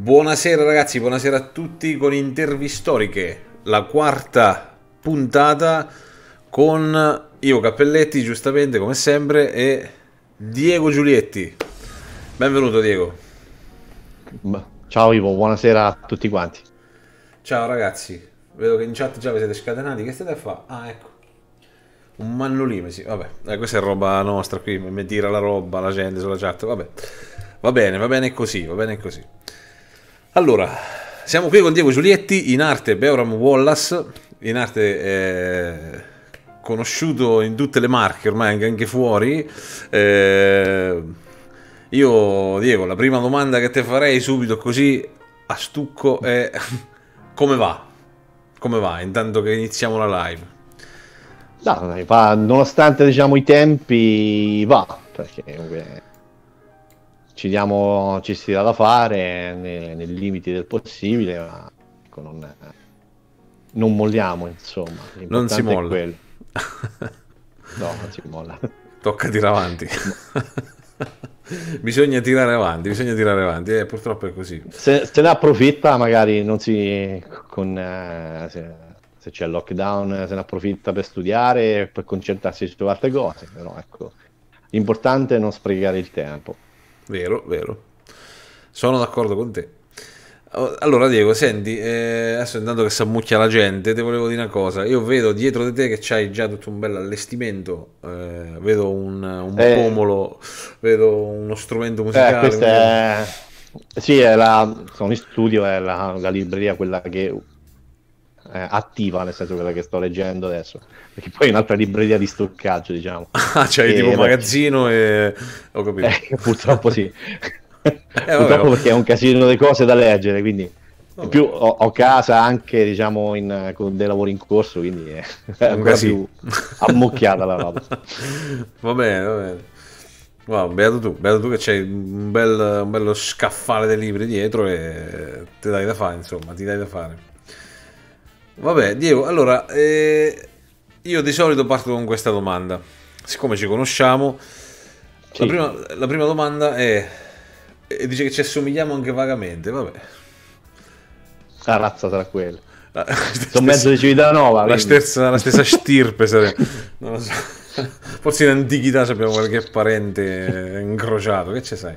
Buonasera ragazzi, buonasera a tutti con Intervistoriche, la quarta puntata con Ivo Cappelletti, giustamente come sempre, e Diego Giulietti. Benvenuto Diego. Ciao Ivo, buonasera a tutti quanti. Ciao ragazzi, vedo che in chat già vi siete scatenati, che state a fare? Ah ecco, un mannolino, sì, vabbè, eh, questa è roba nostra qui, mi tira la roba la gente sulla chat, vabbè. Va bene, va bene così, va bene così. Allora, siamo qui con Diego Giulietti, in arte Beuram Wallace, in arte eh, conosciuto in tutte le marche, ormai anche fuori. Eh, io, Diego, la prima domanda che ti farei subito così a stucco è come va? Come va intanto che iniziamo la live? No, va, nonostante diciamo i tempi va, perché ci, diamo, ci si dà da fare nei, nei limiti del possibile, ma ecco, non, non, molliamo, insomma. Non si molla. no, non si molla. Tocca tirare avanti. bisogna tirare avanti, bisogna tirare avanti, eh, purtroppo è così. Se, se ne approfitta, magari non si con eh, se, se, c'è il lockdown, se ne approfitta per studiare, per concentrarsi su altre cose, però ecco, l'importante è non sprecare il tempo. Vero, vero. Sono d'accordo con te. Allora Diego, senti, eh, adesso intanto che si ammucchia la gente, ti volevo dire una cosa. Io vedo dietro di te che c'hai già tutto un bel allestimento, eh, vedo un, un eh, pomolo, vedo uno strumento musicale. Eh, è... Sì, è la... sono in studio, è la, la libreria quella che eh, attiva, nel senso quella che sto leggendo adesso, perché poi è un'altra libreria di stoccaggio, diciamo. Ah, c'hai tipo magazzino e... ho capito. Eh, purtroppo sì. eh, purtroppo perché è un casino di cose da leggere, quindi... In più ho, ho, casa anche diciamo in, con dei lavori in corso, quindi è ancora più ammucchiata la roba. va bene, va bene. Wow, beato tu, beato tu che c'hai un, bel, un bello scaffale dei libri dietro e ti dai da fare, insomma, ti dai da fare. Vabbè, Diego, allora, eh, io di solito parto con questa domanda. Siccome ci conosciamo, sì. la, prima, la, prima, domanda è, e dice che ci assomigliamo anche vagamente, vabbè. La razza tra quelle. Sono mezzo di Civitanova. La stessa, la stessa stirpe, non lo so. Forse in antichità abbiamo qualche parente incrociato, che ci sai?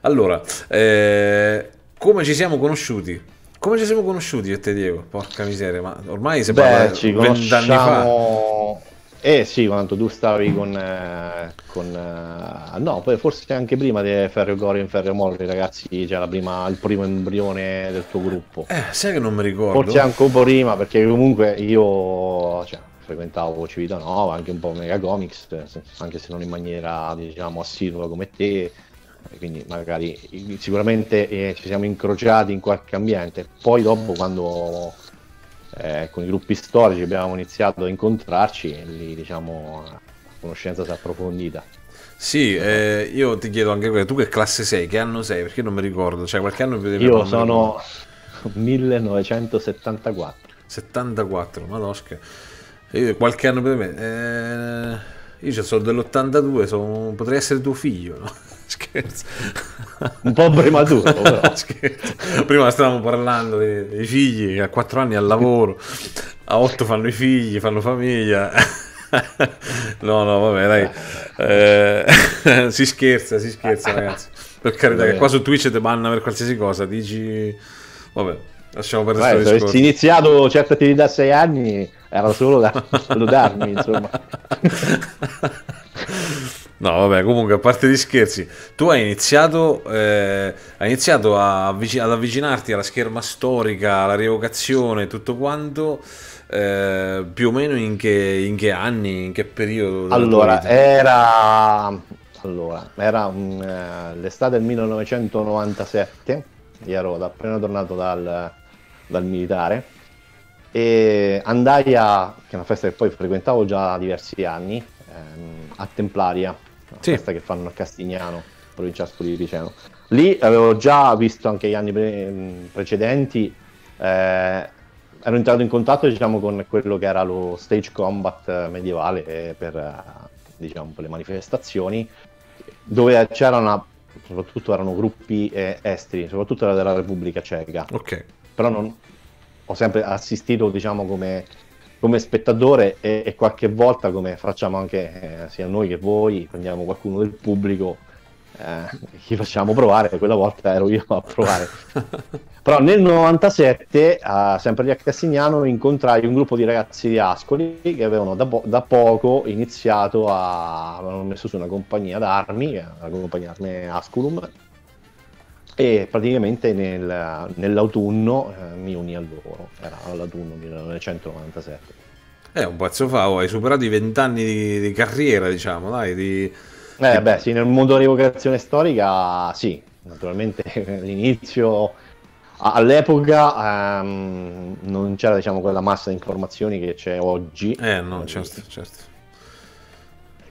Allora, eh, come ci siamo conosciuti? Come ci siamo conosciuti io e te Diego? Porca miseria, ma ormai si parla vent'anni fa. Eh sì, quando tu stavi con... Eh, con eh, no, poi forse anche prima di Ferro Gorio in Ferro Molli, ragazzi, c'era prima, il primo embrione del tuo gruppo. Eh, sai che non mi ricordo. Forse anche un po' prima, perché comunque io... Cioè, frequentavo Civitanova, anche un po' Mega Comics, anche se non in maniera, diciamo, assidua come te, quindi magari sicuramente eh, ci siamo incrociati in qualche ambiente. Poi dopo quando eh, con i gruppi storici abbiamo iniziato ad incontrarci, lì diciamo la conoscenza si è approfondita. Sì, eh, io ti chiedo anche tu che classe sei? Che anno sei? Perché non mi ricordo, cioè qualche anno più Io sono 1974. 74, madosca. Io qualche anno più di me. Eh, io sono dell'82, sono, potrei essere tuo figlio, no? Scherzo. Un po' prematuro, però. Scherzo. Prima stavamo parlando dei, dei figli che a 4 anni al lavoro, a 8 fanno i figli, fanno famiglia. No, no, vabbè, dai. Eh, si scherza, si scherza, ragazzi. Per carità, che qua su Twitch ti banna per qualsiasi cosa. Dici, vabbè, lasciamo perdere questo discorso. Se iniziato certe attività a 6 anni, era solo da salutarmi, insomma. No, vabbè, comunque a parte gli scherzi, tu hai iniziato, eh, hai iniziato avvic- ad avvicinarti alla scherma storica, alla rievocazione, tutto quanto, eh, più o meno in che, in che, anni, in che periodo? Allora, era, allora, era un, uh, l'estate del 1997, io ero appena tornato dal, dal militare e andai a, che è una festa che poi frequentavo già da diversi anni, ehm, a Templaria sì. che fanno a Castignano, provincia di Piceno. Lì avevo già visto anche gli anni pre- precedenti, eh, ero entrato in contatto diciamo, con quello che era lo stage combat medievale per, diciamo, per le manifestazioni, dove c'era una soprattutto erano gruppi eh, esteri, soprattutto della Repubblica Ceca. Ok. Però non, ho sempre assistito, diciamo, come, come spettatore e, e, qualche volta, come facciamo anche eh, sia noi che voi, prendiamo qualcuno del pubblico eh, gli facciamo provare, quella volta ero io a provare. Però nel 97, uh, sempre lì a Castignano, incontrai un gruppo di ragazzi di Ascoli che avevano da, po- da poco iniziato a... avevano messo su una compagnia d'armi, la compagnia d'armi Asculum, e praticamente nel, nell'autunno eh, mi unì a loro, era l'autunno 1997. Eh, un pezzo fa, oh, hai superato i vent'anni di, di carriera, diciamo, dai, di eh, beh, sì, nel mondo dell'evocazione storica, sì, naturalmente l'inizio all'epoca um, non c'era diciamo quella massa di informazioni che c'è oggi. Eh no, certo, certo.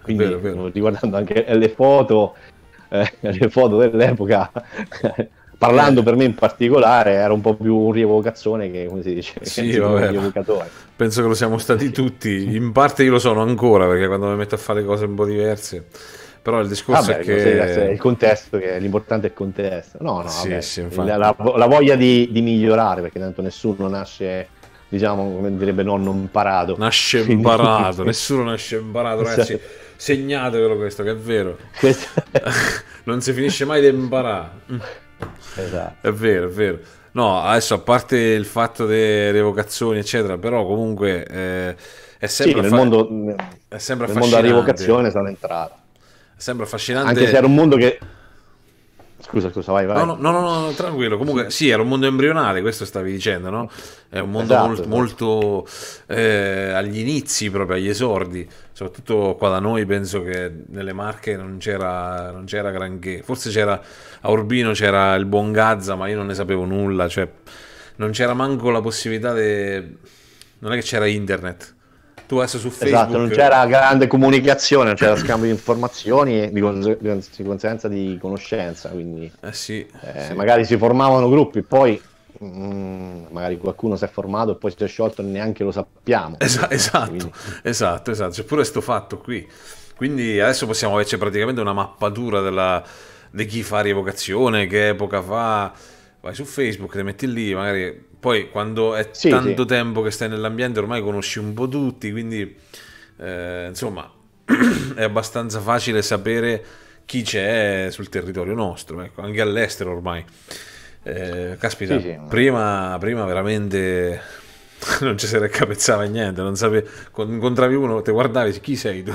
Quindi vero, vero. riguardando anche le foto, eh, le foto dell'epoca, parlando per me in particolare, era un po' più un rievocazione che, come si dice, sì, vabbè, un rievocatore. Penso che lo siamo stati tutti, in parte io lo sono ancora, perché quando mi metto a fare cose un po' diverse però il discorso vabbè, è che... Il contesto, che l'importante è il contesto. No, no, sì, vabbè, sì, la, la, la, voglia di, di, migliorare, perché tanto nessuno nasce, diciamo, come direbbe nonno, imparato. Nasce imparato, nessuno nasce imparato, ragazzi. Esatto. Segnatevelo questo, che è vero. non si finisce mai di imparare. Esatto. È vero, è vero. No, adesso a parte il fatto delle rievocazioni, eccetera, però comunque eh, è sempre... Sì, nel, fa... mondo, è sempre nel mondo della rievocazione sono entrato. Sembra affascinante. Anche se era un mondo che... Scusa, scusa, vai, vai. No, no, no, no, tranquillo. Comunque, sì, era un mondo embrionale, questo stavi dicendo, no? È un mondo esatto, molto, esatto. molto eh, agli inizi, proprio agli esordi. Soprattutto qua da noi, penso che nelle Marche non c'era, non c'era granché. Forse c'era a Urbino c'era il buon Gazza, ma io non ne sapevo nulla. Cioè, non c'era manco la possibilità di. Non è che c'era internet tu adesso su Facebook... Esatto, non c'era grande comunicazione, non c'era scambio di informazioni e di conseguenza di conoscenza, quindi eh sì, eh, sì. magari si formavano gruppi, poi mm, magari qualcuno si è formato e poi si è sciolto e neanche lo sappiamo. Es- esatto, quindi... esatto, esatto, c'è pure questo fatto qui. Quindi adesso possiamo averci praticamente una mappatura della, di chi fa rievocazione, che epoca fa. Vai su Facebook, ti metti lì, magari poi quando è sì, tanto sì. tempo che stai nell'ambiente ormai conosci un po' tutti, quindi eh, insomma è abbastanza facile sapere chi c'è sul territorio nostro, ecco, anche all'estero ormai. Eh, caspita, sì, prima, prima, veramente non ci si raccapezzava niente, non sapevi, incontravi uno, ti guardavi, chi sei tu?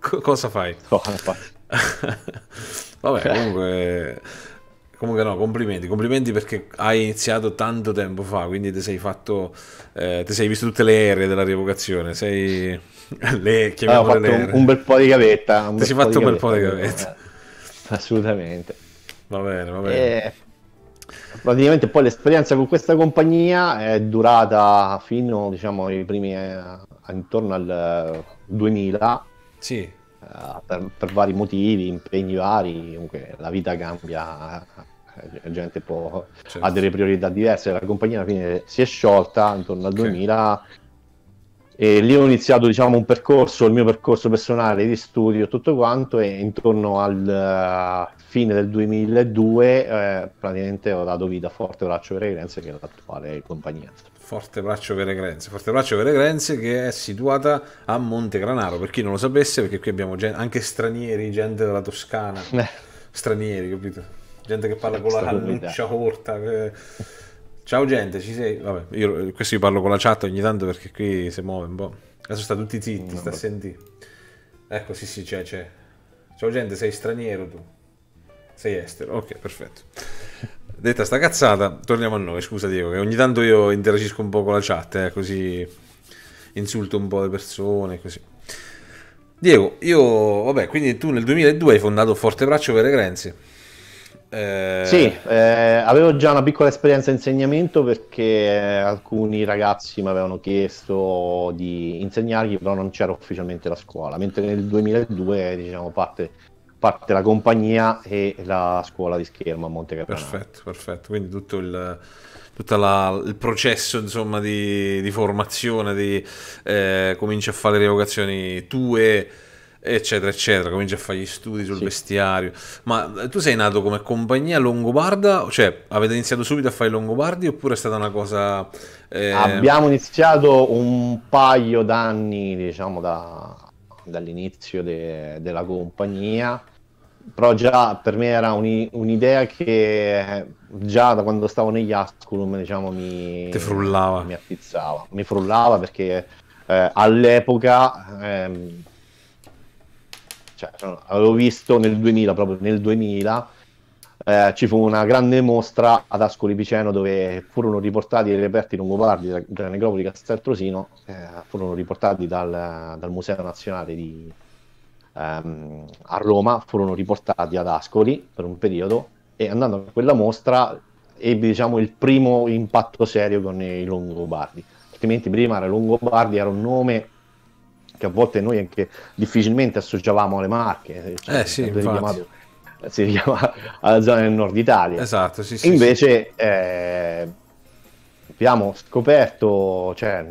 cosa fai? Oh, Vabbè, comunque Comunque no, complimenti, complimenti perché hai iniziato tanto tempo fa, quindi ti sei fatto, eh, ti sei visto tutte le ere della rievocazione, sei... le, chiamiamole le un, un, bel po' di gavetta. Ti sei fatto un bel po' di gavetta. Assolutamente. Va bene, va bene. E... Eh, praticamente poi l'esperienza con questa compagnia è durata fino, diciamo, ai primi, eh, intorno al 2000. Sì uh, per, per, vari motivi, impegni vari, comunque la vita cambia, eh, la gente può, certo. ha delle priorità diverse, la compagnia alla fine si è sciolta intorno al okay. 2000 e lì ho iniziato diciamo un percorso, il mio percorso personale di studio e tutto quanto e intorno al uh, fine del 2002 eh, praticamente ho dato vita a Forte Braccio Peregrense che è l'attuale compagnia. Forte Braccio Veregrenze. Forte Braccio Veregrenze che è situata a Montegranaro, per chi non lo sapesse, perché qui abbiamo gente, anche stranieri, gente della Toscana, eh. stranieri, capito? Gente che parla con la cannuccia corta. Che... Ciao gente, ci sei? Vabbè, io, questo io parlo con la chat ogni tanto perché qui si muove un po'. Adesso sta tutti zitti, sta a sentire. Ecco, sì, sì, c'è, c'è. Ciao gente, sei straniero tu. Sei estero, ok, perfetto. Detta sta cazzata, torniamo a noi. Scusa Diego, che ogni tanto io interagisco un po' con la chat, eh, così insulto un po' le persone, così. Diego, io, vabbè, quindi tu nel 2002 hai fondato Fortebraccio Peregrenzi. Eh... Sì, eh, avevo già una piccola esperienza in insegnamento perché alcuni ragazzi mi avevano chiesto di insegnargli, però non c'era ufficialmente la scuola, mentre nel 2002, diciamo, parte parte la compagnia e la scuola di schermo a Monte Capanano. Perfetto, perfetto. Quindi tutto il, tutto la, il processo insomma, di, di formazione, di, eh, cominci a fare le rievocazioni tue eccetera, eccetera. Comincia a fare gli studi sul Sì. vestiario. Ma eh, tu sei nato come compagnia longobarda? Cioè, avete iniziato subito a fare i longobardi oppure è stata una cosa... eh, Abbiamo iniziato un paio d'anni, diciamo, da- dall'inizio de- della compagnia, però già per me era uni- un'idea che già da quando stavo negli Asculum, diciamo, mi, Ti frullava. mi attizzava, mi frullava perché eh, all'epoca, ehm, cioè, avevo visto nel 2000, proprio nel 2000, eh, ci fu una grande mostra ad Ascoli Piceno dove furono riportati i reperti longobardi della, necropoli Casteltrosino, eh, furono riportati dal, dal Museo Nazionale di, ehm, a Roma, furono riportati ad Ascoli per un periodo e andando a quella mostra ebbe diciamo, il primo impatto serio con i longobardi. Altrimenti prima era Longobardi era un nome che a volte noi anche difficilmente associavamo alle marche, cioè, Eh sì, richiamato- si richiama alla zona del nord Italia. Esatto, sì, sì. Invece eh, abbiamo scoperto, cioè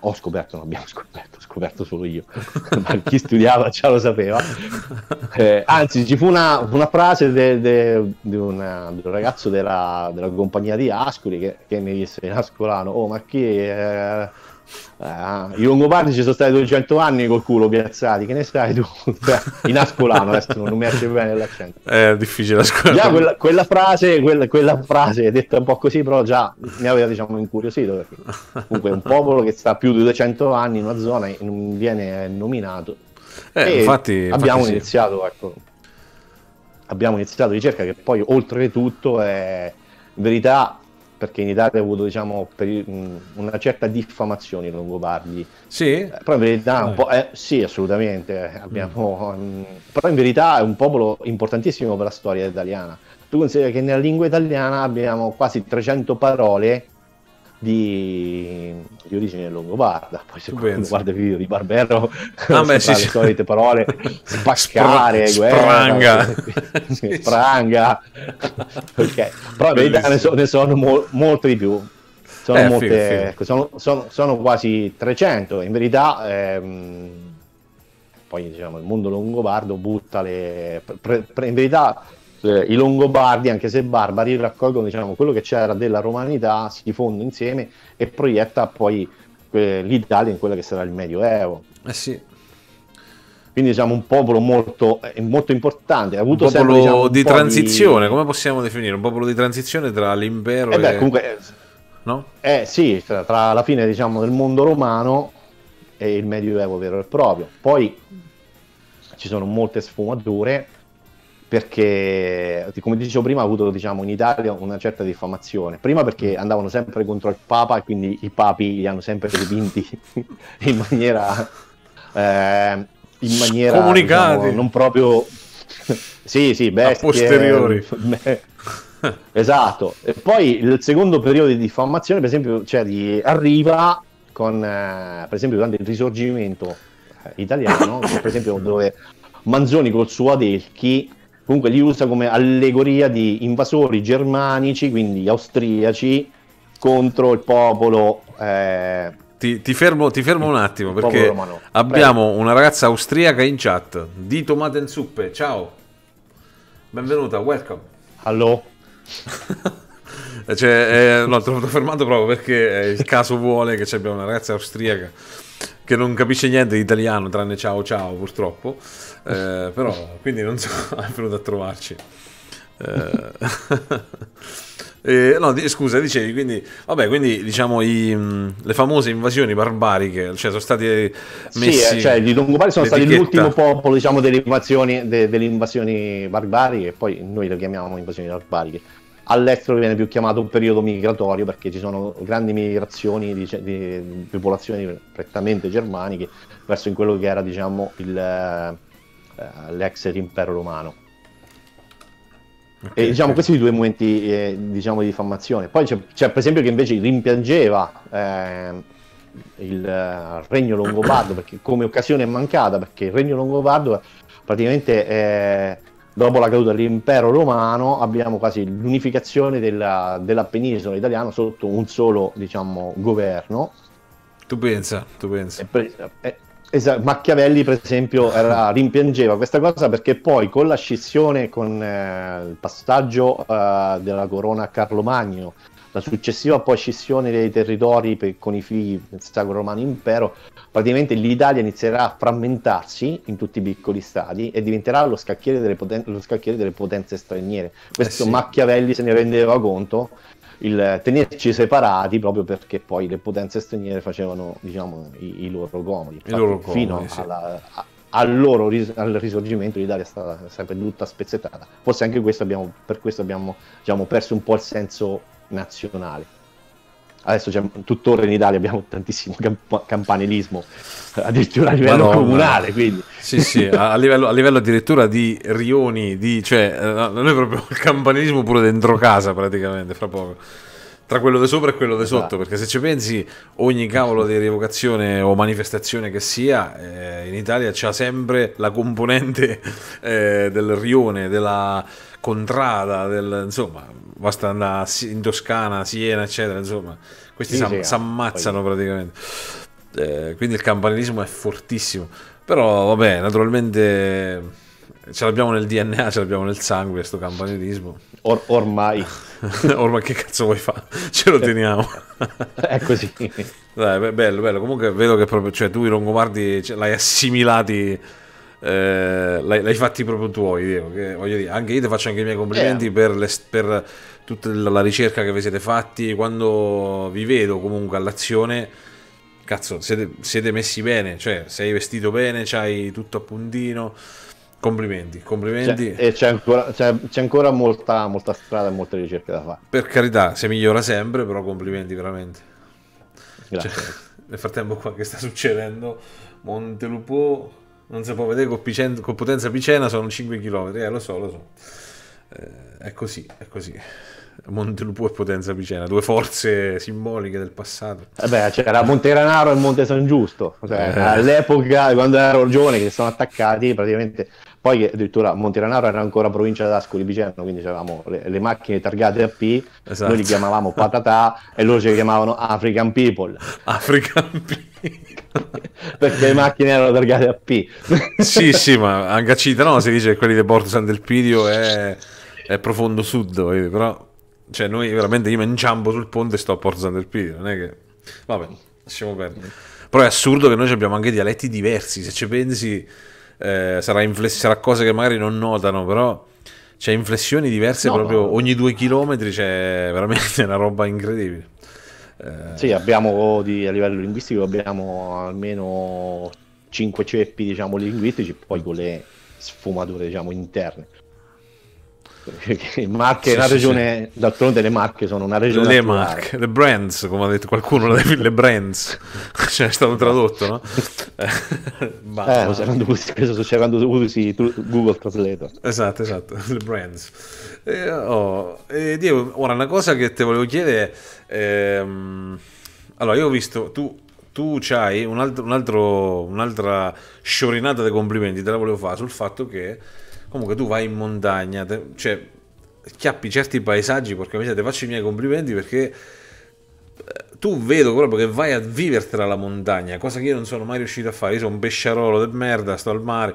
ho scoperto, non abbiamo scoperto, ho scoperto solo io, ma chi studiava già lo sapeva. Eh, anzi, ci fu una, una frase de- de- di, una- di un ragazzo della, della compagnia di Ascoli che, che mi disse in ascolano, oh ma chi... eh, eh, I Longobardi ci sono stati 200 anni col culo piazzati, che ne sai tu? In ascolano, adesso non mi esce bene l'accento. È difficile la scuola. Già quella, quella frase, quella, quella frase detta un po' così, però già mi aveva diciamo incuriosito perché comunque è un popolo che sta più di 200 anni in una zona e non viene nominato. Eh, E infatti, infatti abbiamo sì. iniziato, ecco, abbiamo iniziato ricerca che poi oltre che tutto è in verità perché in Italia ha avuto diciamo mh, una certa diffamazione i longobardi Sì? eh, però in verità un po', eh, sì, assolutamente. Abbiamo, mm, però in verità è un popolo importantissimo per la storia italiana. Tu consideri che nella lingua italiana abbiamo quasi 300 parole di, di origine longobarda. Poi se pensi? guarda i video di Barbero, Ah, beh, sì, le solite parole, spaccare, Spra- guerra, spranga. sì, spranga. Ok, Però in verità ne, so- ne sono mo- molte di più. Sono, Eh, molte, figo, figo. ecco, sono, sono- sono quasi 300. In verità, ehm, poi diciamo, il mondo longobardo butta le. pre- pre- in verità, eh, i longobardi, anche se barbari, raccolgono diciamo, quello che c'era della romanità, si fondono insieme e proietta poi eh, l'Italia in quello che sarà il Medioevo. Eh sì. Quindi diciamo un popolo molto, eh, molto importante. Ha Un avuto popolo sempre, diciamo, un di transizione, come possiamo definire? Un popolo di transizione tra l'impero Eh beh, e... comunque, No? Eh sì, tra, tra la fine diciamo del mondo romano e il medioevo vero e proprio. Poi ci sono molte sfumature perché, come dicevo prima, ha avuto diciamo, in Italia una certa diffamazione. Prima perché andavano sempre contro il Papa e quindi i papi li hanno sempre dipinti in maniera... eh, in maniera Scomunicati. diciamo, non proprio... sì, sì, bestie, posteriori. beh, Esatto, e poi il secondo periodo di diffamazione, per esempio, cioè di, arriva con, eh, per esempio, durante il risorgimento eh, italiano, per esempio, dove Manzoni col suo Adelchi comunque li usa come allegoria di invasori germanici, quindi austriaci, contro il popolo. eh, Ti, ti fermo, ti fermo un attimo perché abbiamo una ragazza austriaca in chat. Di Tomate in ciao. Benvenuta, welcome. allo? Cioè, eh, no, te l'ho fermato proprio perché eh, il caso vuole che ci abbiamo una ragazza austriaca che non capisce niente di italiano tranne ciao ciao purtroppo. Eh, però, quindi non so, è venuto a trovarci. Eh, eh, no, di- scusa, dicevi, quindi, vabbè, quindi diciamo i, mh, le famose invasioni barbariche, cioè sono stati messi... Sì, eh, cioè i Longobardi sono stati l'etichetta. l'ultimo popolo diciamo, delle, invasioni, de- delle invasioni barbariche, poi noi le chiamiamo invasioni barbariche. All'estero viene più chiamato un periodo migratorio perché ci sono grandi migrazioni di, di- popolazioni prettamente germaniche verso in quello che era diciamo, il, eh, l'ex impero romano. Ok, E diciamo ok. questi due momenti eh, diciamo, di diffamazione. Poi c'è, c'è, per esempio che invece rimpiangeva ehm, il eh, regno longobardo perché come occasione è mancata perché il regno longobardo praticamente eh, dopo la caduta dell'impero romano abbiamo quasi l'unificazione della, della penisola italiana sotto un solo diciamo, governo Tu pensa, tu pensa. e per- eh, Esatto, Machiavelli per esempio era, rimpiangeva questa cosa perché poi con la scissione, con eh, il passaggio eh, della corona a Carlo Magno, la successiva poi scissione dei territori per, con i figli del Sacro Romano Impero, praticamente l'Italia inizierà a frammentarsi in tutti i piccoli stati e diventerà lo scacchiere delle, poten- lo scacchiere delle potenze straniere. Questo eh sì. Machiavelli se ne rendeva conto il tenerci separati proprio perché poi le potenze straniere facevano diciamo, i, i loro comodi. Infatti, I loro comodi fino sì. alla, a, al loro ris- al risorgimento l'Italia è stata sempre tutta spezzettata. Forse anche questo abbiamo, per questo abbiamo diciamo, perso un po' il senso nazionale. Adesso tuttora in Italia abbiamo tantissimo camp- campanilismo, addirittura a livello Madonna. comunale. Quindi. Sì, sì, a livello, a livello, addirittura di rioni, di, cioè, eh, noi proprio il campanilismo pure dentro casa praticamente, fra poco. Tra quello di sopra e quello di sotto, esatto. perché se ci pensi, ogni cavolo di rievocazione o manifestazione che sia, eh, in Italia c'è sempre la componente eh, del rione, della contrada, del, insomma, basta andare in Toscana, Siena, eccetera, insomma, questi si sì, ammazzano poi. praticamente. Eh, quindi il campanilismo è fortissimo. Però vabbè, naturalmente ce l'abbiamo nel DNA, ce l'abbiamo nel sangue questo campanilismo. Or- ormai. ormai che cazzo vuoi fare? Ce lo teniamo. è così. Dai, bello, bello. Comunque vedo che proprio, cioè, tu i Longobardi cioè, l'hai assimilati eh, l'hai, l'hai, fatti proprio tuoi, Diego, che, voglio dire, anche io ti faccio anche i miei complimenti eh. per, le, per, tutta la ricerca che vi siete fatti, quando vi vedo comunque all'azione, cazzo, siete, siete messi bene, cioè sei vestito bene, c'hai tutto a puntino, complimenti, complimenti. C'è, e c'è ancora, c'è, c'è ancora molta, molta strada e molte ricerche da fare. Per carità, si migliora sempre, però complimenti veramente. Grazie. Cioè, nel frattempo qua che sta succedendo, Montelupo non si può vedere con, Picen- con potenza Picena sono 5 km, eh, lo so, lo so. Eh, è così, è così. Montelupo e Potenza Picena, due forze simboliche del passato. Vabbè, eh c'era Monte Ranaro e Monte San Giusto, cioè, eh. all'epoca quando ero giovane che sono attaccati praticamente poi addirittura Montiranaro era ancora provincia d'Ascoli Piceno, quindi avevamo le, le, macchine targate a P, esatto. noi li chiamavamo Patatà e loro ci chiamavano African People. African People. Perché le macchine erano targate a P. sì, sì, ma anche a Cita no, si dice che quelli di Porto San del Pidio è, è profondo sud, però cioè noi veramente io mi inciampo sul ponte e sto a Porto San del Pidio, non è che... Vabbè, lasciamo perdere. Però è assurdo che noi abbiamo anche dialetti diversi, se ci pensi eh, sarà, infless- sarà cose che magari non notano, però c'è inflessioni diverse no, proprio no. ogni due chilometri, c'è veramente una roba incredibile. Eh... Sì, abbiamo di, a livello linguistico abbiamo almeno 5 ceppi diciamo, linguistici, poi con le sfumature diciamo, interne. Marche è una sì, regione, sì. d'altronde le Marche sono una regione. Le Marche, le brands, come ha detto qualcuno, le brands, cioè è stato tradotto, no? Ma... Eh, quando usi, questo succede quando usi Google Translator. Esatto, esatto, le brands. Eh, oh, eh, Diego, ora una cosa che ti volevo chiedere, ehm... allora io ho visto, tu tu c'hai un altro, un altro, un'altra sciorinata dei complimenti, te la volevo fare sul fatto che Comunque tu vai in montagna, te, cioè chiappi certi paesaggi, porca miseria, ti faccio i miei complimenti perché eh, tu vedo proprio che vai a vivertela la montagna, cosa che io non sono mai riuscito a fare. Io sono un pesciarolo del merda, sto al mare.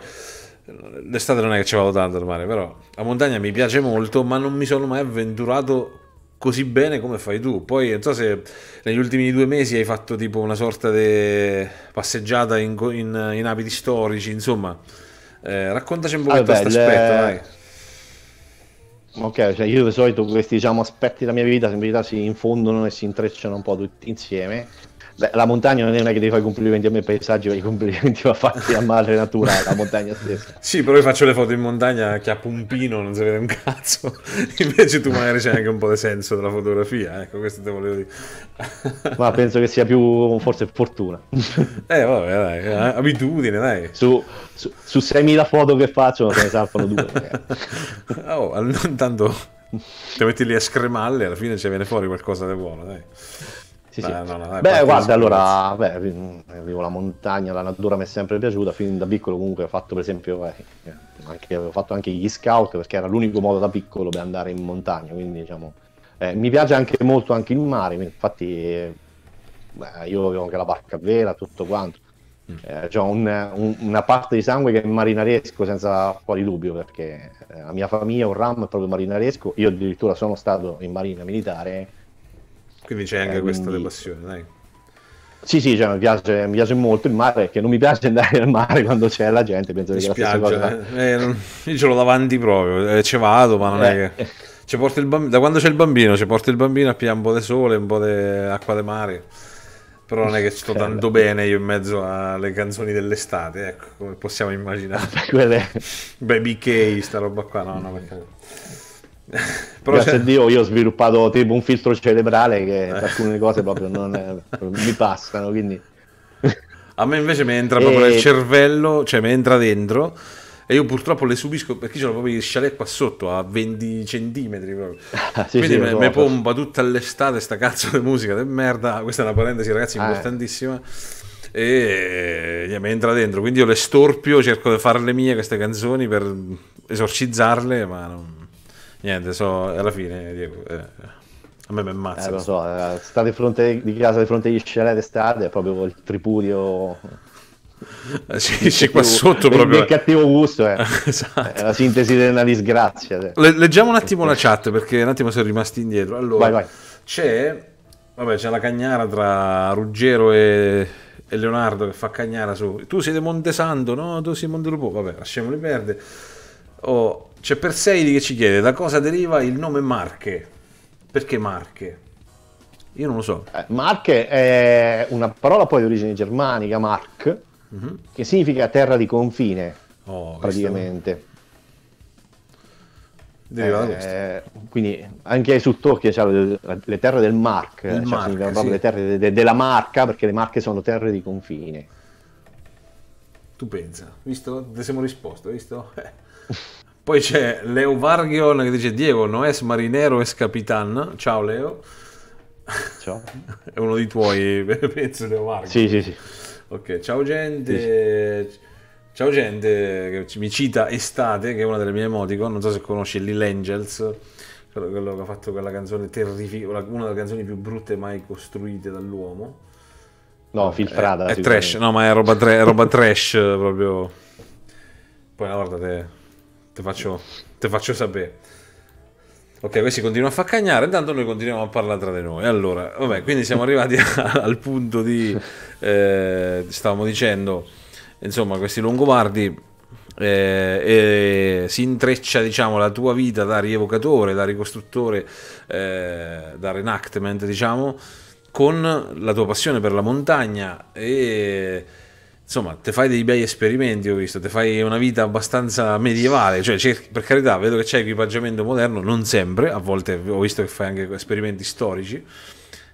L'estate non è che ci vado tanto al mare, però la montagna mi piace molto, ma non mi sono mai avventurato così bene come fai tu. Poi non so se negli ultimi due mesi hai fatto tipo una sorta di passeggiata in, in, in abiti storici, insomma eh, raccontaci un po' questo aspetto, dai. Ok, cioè io di solito questi diciamo, aspetti della mia vita in verità si infondono e si intrecciano un po' tutti insieme Beh, la montagna non è che devi fare i complimenti a me, paesaggi, ma i complimenti va fatti a madre natura, la montagna stessa. Sì, però io faccio le foto in montagna che a Pompino non si vede un cazzo. Invece tu magari c'è anche un po' di senso della fotografia, ecco, questo te volevo dire. ma penso che sia più forse fortuna. eh, vabbè, dai, eh, abitudine, dai. Su, su, su 6.000 foto che faccio se ne salvano due. oh, intanto ti metti lì a scremalle, alla fine ci viene fuori qualcosa di buono, dai. Sì, sì. No, no, beh, guarda, allora, beh, vivo la montagna, la natura mi è sempre piaciuta, fin da piccolo comunque ho fatto per esempio, eh, anche, avevo fatto anche gli scout perché era l'unico modo da piccolo per andare in montagna, quindi diciamo, eh, mi piace anche molto anche il mare, infatti eh, beh, io avevo anche la barca a vela, tutto quanto, Mm. Eh, ho un, un, una parte di sangue che è marinaresco senza fuori dubbio perché eh, la mia famiglia, un ram è proprio marinaresco, io addirittura sono stato in marina militare. Quindi c'è anche eh, questa quindi... passione, dai. Sì, sì, cioè, mi, piace, mi, piace, molto il mare, che non mi piace andare al mare quando c'è la gente, penso mi che spiaggia, la stessa cosa. Eh, non, io ce l'ho davanti proprio, eh, ci vado, ma non è che... Ci porto il bambino, da quando c'è il bambino, ci porto il bambino a pigliare un po' di sole, un po' di acqua di mare. Però non è che sto tanto bene io in mezzo alle canzoni dell'estate, ecco, come possiamo immaginare. Quelle... Baby K, sta roba qua, no, no, perché... Però Grazie c'è... a Dio io ho sviluppato tipo un filtro cerebrale che eh. alcune cose proprio non è... mi passano, quindi... A me invece mi entra proprio e... nel cervello, cioè mi entra dentro e io purtroppo le subisco perché c'ho proprio il chalet qua sotto a 20 centimetri proprio. Ah, sì, Quindi sì, mi pompa tutta l'estate sta cazzo di musica di merda. Questa è una parentesi, ragazzi, ah, importantissima. E eh, mi entra dentro. Quindi io le storpio, cerco di fare le mie queste canzoni per esorcizzarle, ma non... niente, so alla fine Diego, eh, a me mi ammazza. Eh, lo so, eh, stare di fronte di casa di fronte agli chalet d'estate è proprio il tripudio eh, sì, sì, qua sotto proprio. Del cattivo gusto, eh. esatto. è la sintesi della disgrazia. Le, leggiamo un attimo la chat perché un attimo siamo rimasti indietro. Allora, vai, vai. c'è, vabbè, c'è la cagnara tra Ruggero e, e, Leonardo che fa cagnara su. Tu sei di Montesanto, no? Tu sei Montelupo. Vabbè, lasciamoli perdere. Oh, c'è Perseidi che ci chiede da cosa deriva il nome Marche. Perché Marche? Io non lo so. Eh, Marche è una parola poi di origine germanica, Mark, mm-hmm. che significa terra di confine, oh, praticamente. Eh, quindi anche su Tolkien c'è le, terre del Mark, cioè proprio sì. le terre de, de, della Marca, perché le Marche sono terre di confine. Tu pensa, visto? Ti siamo risposto, visto? Poi c'è Leo Vargion che dice Diego, no es marinero, es capitan. Ciao Leo. Ciao. È uno dei tuoi, penso, Leo Vargion. Sì, sì, sì. Ok, ciao gente. Sì. Ciao gente che mi cita Estate, che è una delle mie emoticon, non so se conosci Lil Angels, quello che ha fatto quella canzone terrificante, una delle canzoni più brutte mai costruite dall'uomo. No, filtrata. È, è trash, no, ma è roba, tra- roba trash proprio. Poi volta te, faccio, te faccio sapere. Ok, questi continuano a faccagnare, intanto noi continuiamo a parlare tra di noi. Allora, vabbè, quindi siamo arrivati al punto di... Eh, stavamo dicendo, insomma, questi longobardi eh, e si intreccia diciamo la tua vita da rievocatore, da ricostruttore, eh, da reenactment diciamo, con la tua passione per la montagna e insomma, te fai dei bei esperimenti, ho visto, te fai una vita abbastanza medievale, cioè per carità, vedo che c'è equipaggiamento moderno, non sempre, a volte ho visto che fai anche esperimenti storici,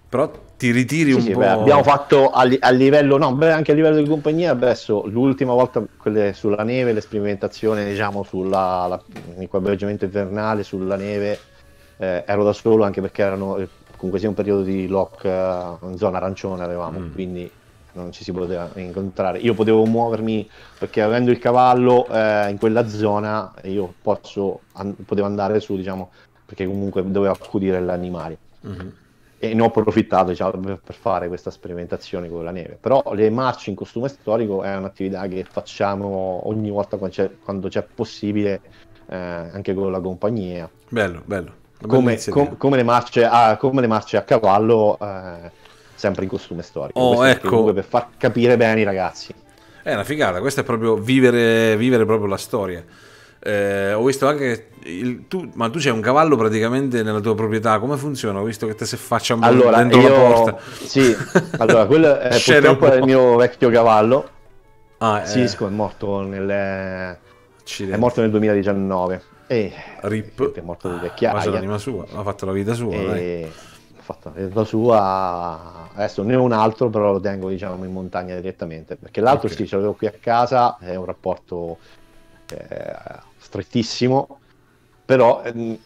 però ti ritiri sì, un sì, po'... Beh, abbiamo fatto a, a, livello, no, beh, anche a livello di compagnia, adesso l'ultima volta quelle sulla neve, l'esperimentazione, diciamo, sull'equipaggiamento invernale, sulla neve, eh, ero da solo anche perché erano comunque sia un periodo di lock uh, in zona arancione avevamo, mm. quindi non ci si poteva incontrare. Io potevo muovermi perché avendo il cavallo eh, in quella zona io posso, an- potevo andare su, diciamo, perché comunque dovevo accudire l'animale. Mm-hmm. E ne ho approfittato diciamo, per fare questa sperimentazione con la neve. Però le marce in costume storico è un'attività che facciamo ogni volta quando c'è, quando c'è possibile, eh, anche con la compagnia. Bello, bello. Come, com- come, le marce a, come le marce a cavallo. Eh, sempre in costume storico. Oh, ecco. Per far capire bene i ragazzi. È una figata, questo è proprio vivere, vivere proprio la storia. Eh, ho visto anche il, tu, ma tu c'hai un cavallo praticamente nella tua proprietà, come funziona? Ho visto che te si faccia un allora, dentro io, la porta. Sì, allora quello è purtroppo è il mio vecchio cavallo. Ah, Cisco è morto nel è morto nel 2019 e Rip è morto di vecchiaia. Ma l'anima sua, ha fatto la vita sua, e... fatto la sua adesso ne ho un altro, però lo tengo diciamo in montagna direttamente, perché l'altro okay. sì, ce l'avevo qui a casa, è un rapporto eh, strettissimo, però eh,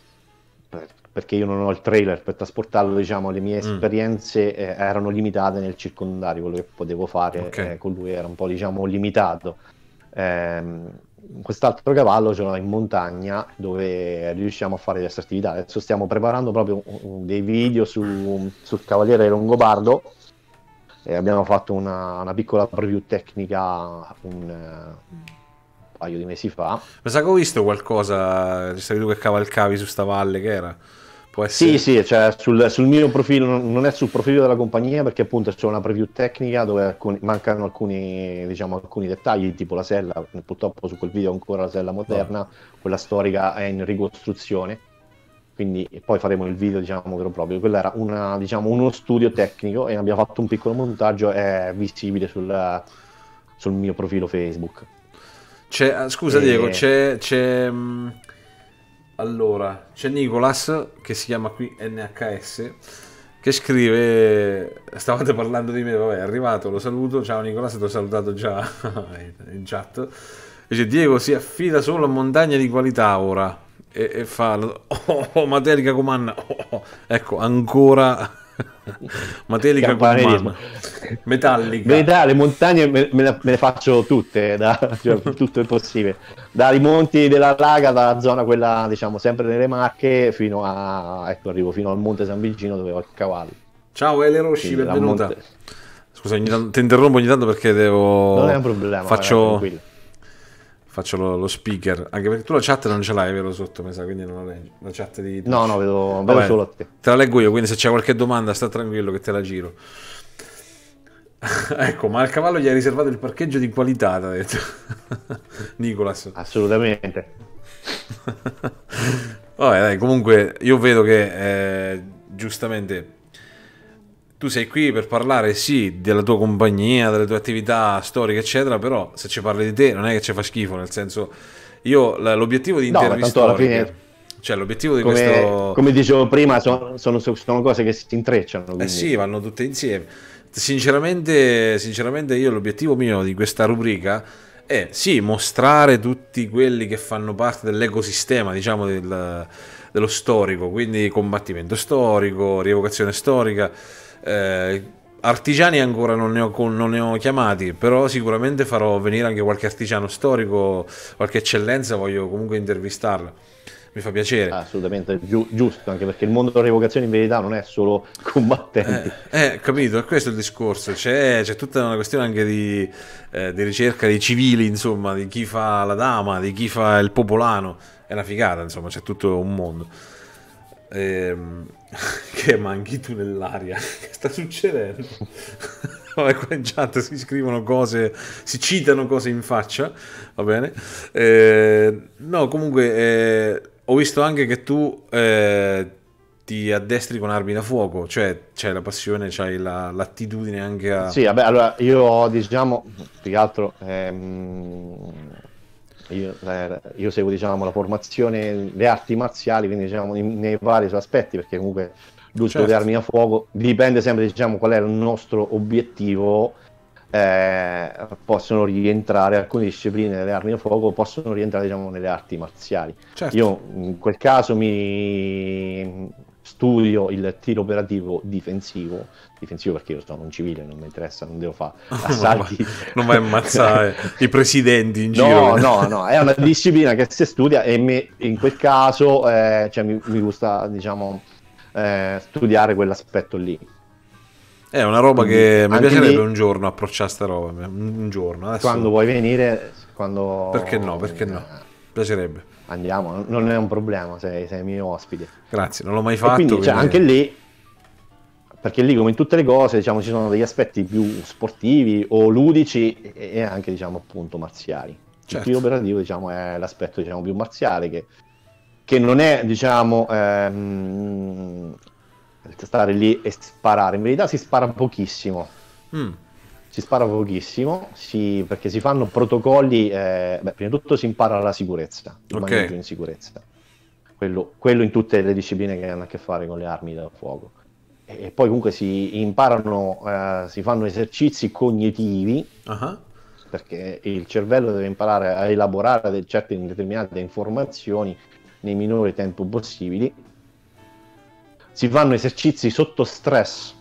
perché io non ho il trailer per trasportarlo, diciamo, le mie mm. esperienze eh, erano limitate nel circondario, quello che potevo fare okay. Eh, con lui era un po' diciamo limitato. Ehm, quest'altro cavallo ce l'ho in montagna dove riusciamo a fare queste attività. Adesso stiamo preparando proprio dei video su, sul Cavaliere Longobardo e abbiamo fatto una, una piccola preview tecnica un, un paio di mesi fa. Mi sa che ho visto qualcosa, sei tu che cavalcavi su sta valle che era? Sì, sì, cioè sul, sul, mio profilo, non è sul profilo della compagnia perché appunto c'è una preview tecnica dove alcuni, mancano alcuni, diciamo, alcuni dettagli, tipo la sella, purtroppo su quel video ancora la sella moderna, no. quella storica è in ricostruzione, quindi poi faremo il video diciamo vero proprio. Quello era una, diciamo, uno studio tecnico e abbiamo fatto un piccolo montaggio, è visibile sul, sul mio profilo Facebook. C'è, scusa e... Diego, c'è... c'è mm, allora, c'è Nicolas che si chiama qui NHS che scrive stavate parlando di me, vabbè, è arrivato, lo saluto, ciao Nicolas, ti ho salutato già in chat. Dice Diego si affida solo a montagne di qualità ora e, e fa oh, oh, Materica Comanna. Oh, oh, ecco, ancora Matelica con Metallica. Verità, le montagne me, me, le, me, le, faccio tutte, da, cioè, tutto il possibile. Dai monti della Laga, dalla zona quella, diciamo, sempre nelle Marche, fino a, ecco, arrivo fino al Monte San Vigino dove ho il cavallo. Ciao Ele Rosci, Quindi, benvenuta. Monte... Scusa, tanto, ti interrompo ogni tanto perché devo... Non è un problema. Faccio faccio lo, lo, speaker, anche perché tu la chat non ce l'hai, vero, sotto, mi sa, quindi non la leggi. La chat di... No, no, vedo, vedo solo a te. Te la leggo io, quindi se c'è qualche domanda sta tranquillo che te la giro. ecco, ma al cavallo gli hai riservato il parcheggio di qualità, ti ha detto. Nicolas. Assolutamente. Vabbè, dai, comunque io vedo che eh, giustamente tu sei qui per parlare sì della tua compagnia, delle tue attività storiche, eccetera, però se ci parli di te non è che ci fa schifo, nel senso io l'obiettivo di interviste no, fine... Cioè, l'obiettivo di come, questo... Come dicevo prima, sono, sono, sono cose che si intrecciano. Quindi... Eh sì, vanno tutte insieme. Sinceramente, sinceramente io l'obiettivo mio di questa rubrica è sì, mostrare tutti quelli che fanno parte dell'ecosistema, diciamo, del, dello storico, quindi combattimento storico, rievocazione storica, eh, artigiani ancora non ne, ho, non ne, ho, chiamati, però sicuramente farò venire anche qualche artigiano storico, qualche eccellenza, voglio comunque intervistarla. Mi fa piacere. Assolutamente giu- giusto, anche perché il mondo della rievocazione in verità non è solo combattenti. Eh, eh capito, è questo il discorso. C'è, c'è, tutta una questione anche di, eh, di ricerca di civili, insomma, di chi fa la dama, di chi fa il popolano. È una figata, insomma, c'è tutto un mondo. Ehm, che manchi tu nell'aria. Che sta succedendo? Vabbè, qua in chat si scrivono cose, si citano cose in faccia, va bene? Eh, no, comunque eh, ho visto anche che tu eh, ti addestri con armi da fuoco, cioè c'hai la passione, c'hai la, l'attitudine anche a... Sì, vabbè, allora io diciamo, più che altro... Ehm io, eh, io, seguo diciamo, la formazione, le arti marziali, quindi diciamo, nei, nei vari suoi aspetti, perché comunque l'uso certo. delle armi a fuoco dipende sempre diciamo, qual è il nostro obiettivo. Eh, possono rientrare alcune discipline delle armi a fuoco possono rientrare diciamo, nelle arti marziali. Certo. Io in quel caso mi studio il tiro operativo difensivo, difensivo perché io sono un civile, non mi interessa, non devo fare assalti. non vai a ammazzare i presidenti in no, giro. No, no, è una disciplina che si studia e me, in quel caso eh, cioè, mi, mi, gusta diciamo, eh, studiare quell'aspetto lì. È una roba che mi piacerebbe lì, un giorno approcciare sta roba, un giorno. Adesso... Quando vuoi venire, quando... Perché no, perché no, piacerebbe andiamo, non è un problema, sei, sei mio ospite. Grazie, non l'ho mai fatto. E quindi, quindi... Cioè, anche lì, perché lì come in tutte le cose, diciamo, ci sono degli aspetti più sportivi o ludici e anche, diciamo, appunto, marziali. Certo. Il tiro operativo, diciamo, è l'aspetto, diciamo, più marziale che, che non è, diciamo, ehm, stare lì e sparare. In verità si spara pochissimo. Mm si spara pochissimo, si, perché si fanno protocolli, eh, beh, prima di tutto si impara la sicurezza, il okay. maneggio in sicurezza, quello, quello, in tutte le discipline che hanno a che fare con le armi da fuoco. E, e poi comunque si imparano, eh, si fanno esercizi cognitivi, uh-huh. perché il cervello deve imparare a elaborare certe determinate informazioni nei minori tempi possibili. Si fanno esercizi sotto stress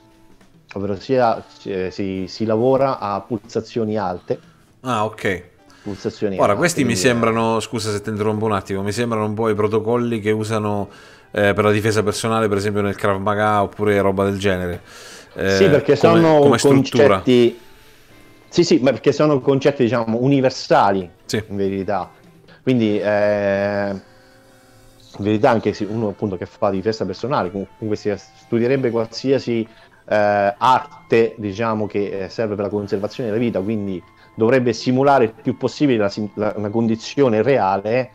ovvero sia eh, si, si, lavora a pulsazioni alte. Ah, ok. Pulsazioni Ora, alte, questi mi sembrano, scusa se ti interrompo un attimo, mi sembrano un po' i protocolli che usano eh, per la difesa personale, per esempio nel Krav Maga oppure roba del genere. Eh, sì, perché come, sono come concetti... Sì, sì, ma perché sono concetti, diciamo, universali, sì. in verità. Quindi, eh, in verità, anche se uno appunto che fa difesa personale, comunque si studierebbe qualsiasi eh, arte, diciamo, che serve per la conservazione della vita, quindi dovrebbe simulare il più possibile la, la, una condizione reale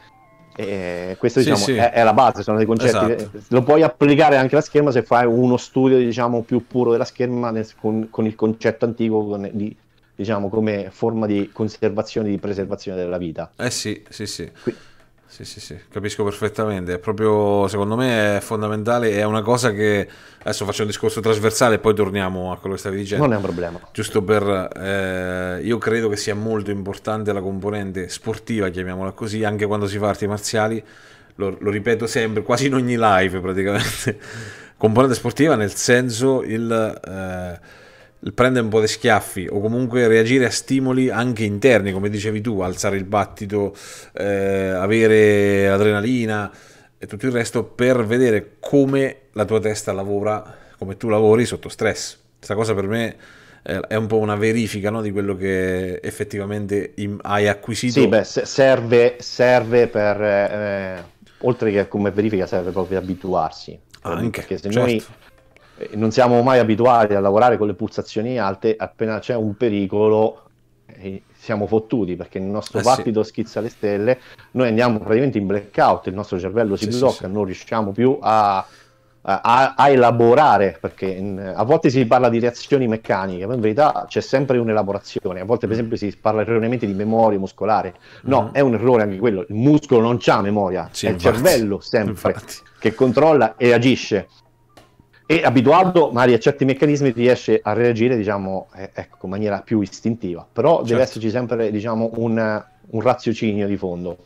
eh, questo diciamo, sì, sì. È, è, la base, sono dei concetti. Esatto. Lo puoi applicare anche alla scherma se fai uno studio diciamo, più puro della scherma nel, con, con, il concetto antico con, di, diciamo, come forma di conservazione, di preservazione della vita. Eh sì, sì, sì. Qui, sì, sì, sì, capisco perfettamente. È proprio, secondo me, è fondamentale. È una cosa che adesso faccio un discorso trasversale e poi torniamo a quello che stavi dicendo. Non è un problema. Giusto per. Eh, io credo che sia molto importante la componente sportiva, chiamiamola così, anche quando si fa arti marziali. Lo, lo ripeto sempre, quasi in ogni live praticamente. componente sportiva nel senso il. Eh, prendere un po' di schiaffi o comunque reagire a stimoli anche interni, come dicevi tu, alzare il battito, eh, avere adrenalina e tutto il resto per vedere come la tua testa lavora, come tu lavori sotto stress. Questa cosa per me eh, è un po' una verifica no, di quello che effettivamente hai acquisito. Sì, beh, serve, serve per, eh, oltre che come verifica, serve proprio abituarsi. Anche, perché se certo. noi eh, non siamo mai abituati a lavorare con le pulsazioni alte, appena c'è un pericolo eh, siamo fottuti perché il nostro eh battito sì. schizza le stelle, noi andiamo praticamente in blackout, il nostro cervello si sì, blocca, sì, non riusciamo più a, a, a elaborare, perché in, a volte si parla di reazioni meccaniche, ma in verità c'è sempre un'elaborazione, a volte per mm. esempio si parla erroneamente di memoria muscolare, no, mm. è un errore anche quello, il muscolo non ha memoria, è infatti, il cervello sempre infatti. che controlla e agisce e abituato magari a certi meccanismi riesce a reagire diciamo eh, ecco, in maniera più istintiva. Però certo. deve esserci sempre diciamo un, un, raziocinio di fondo.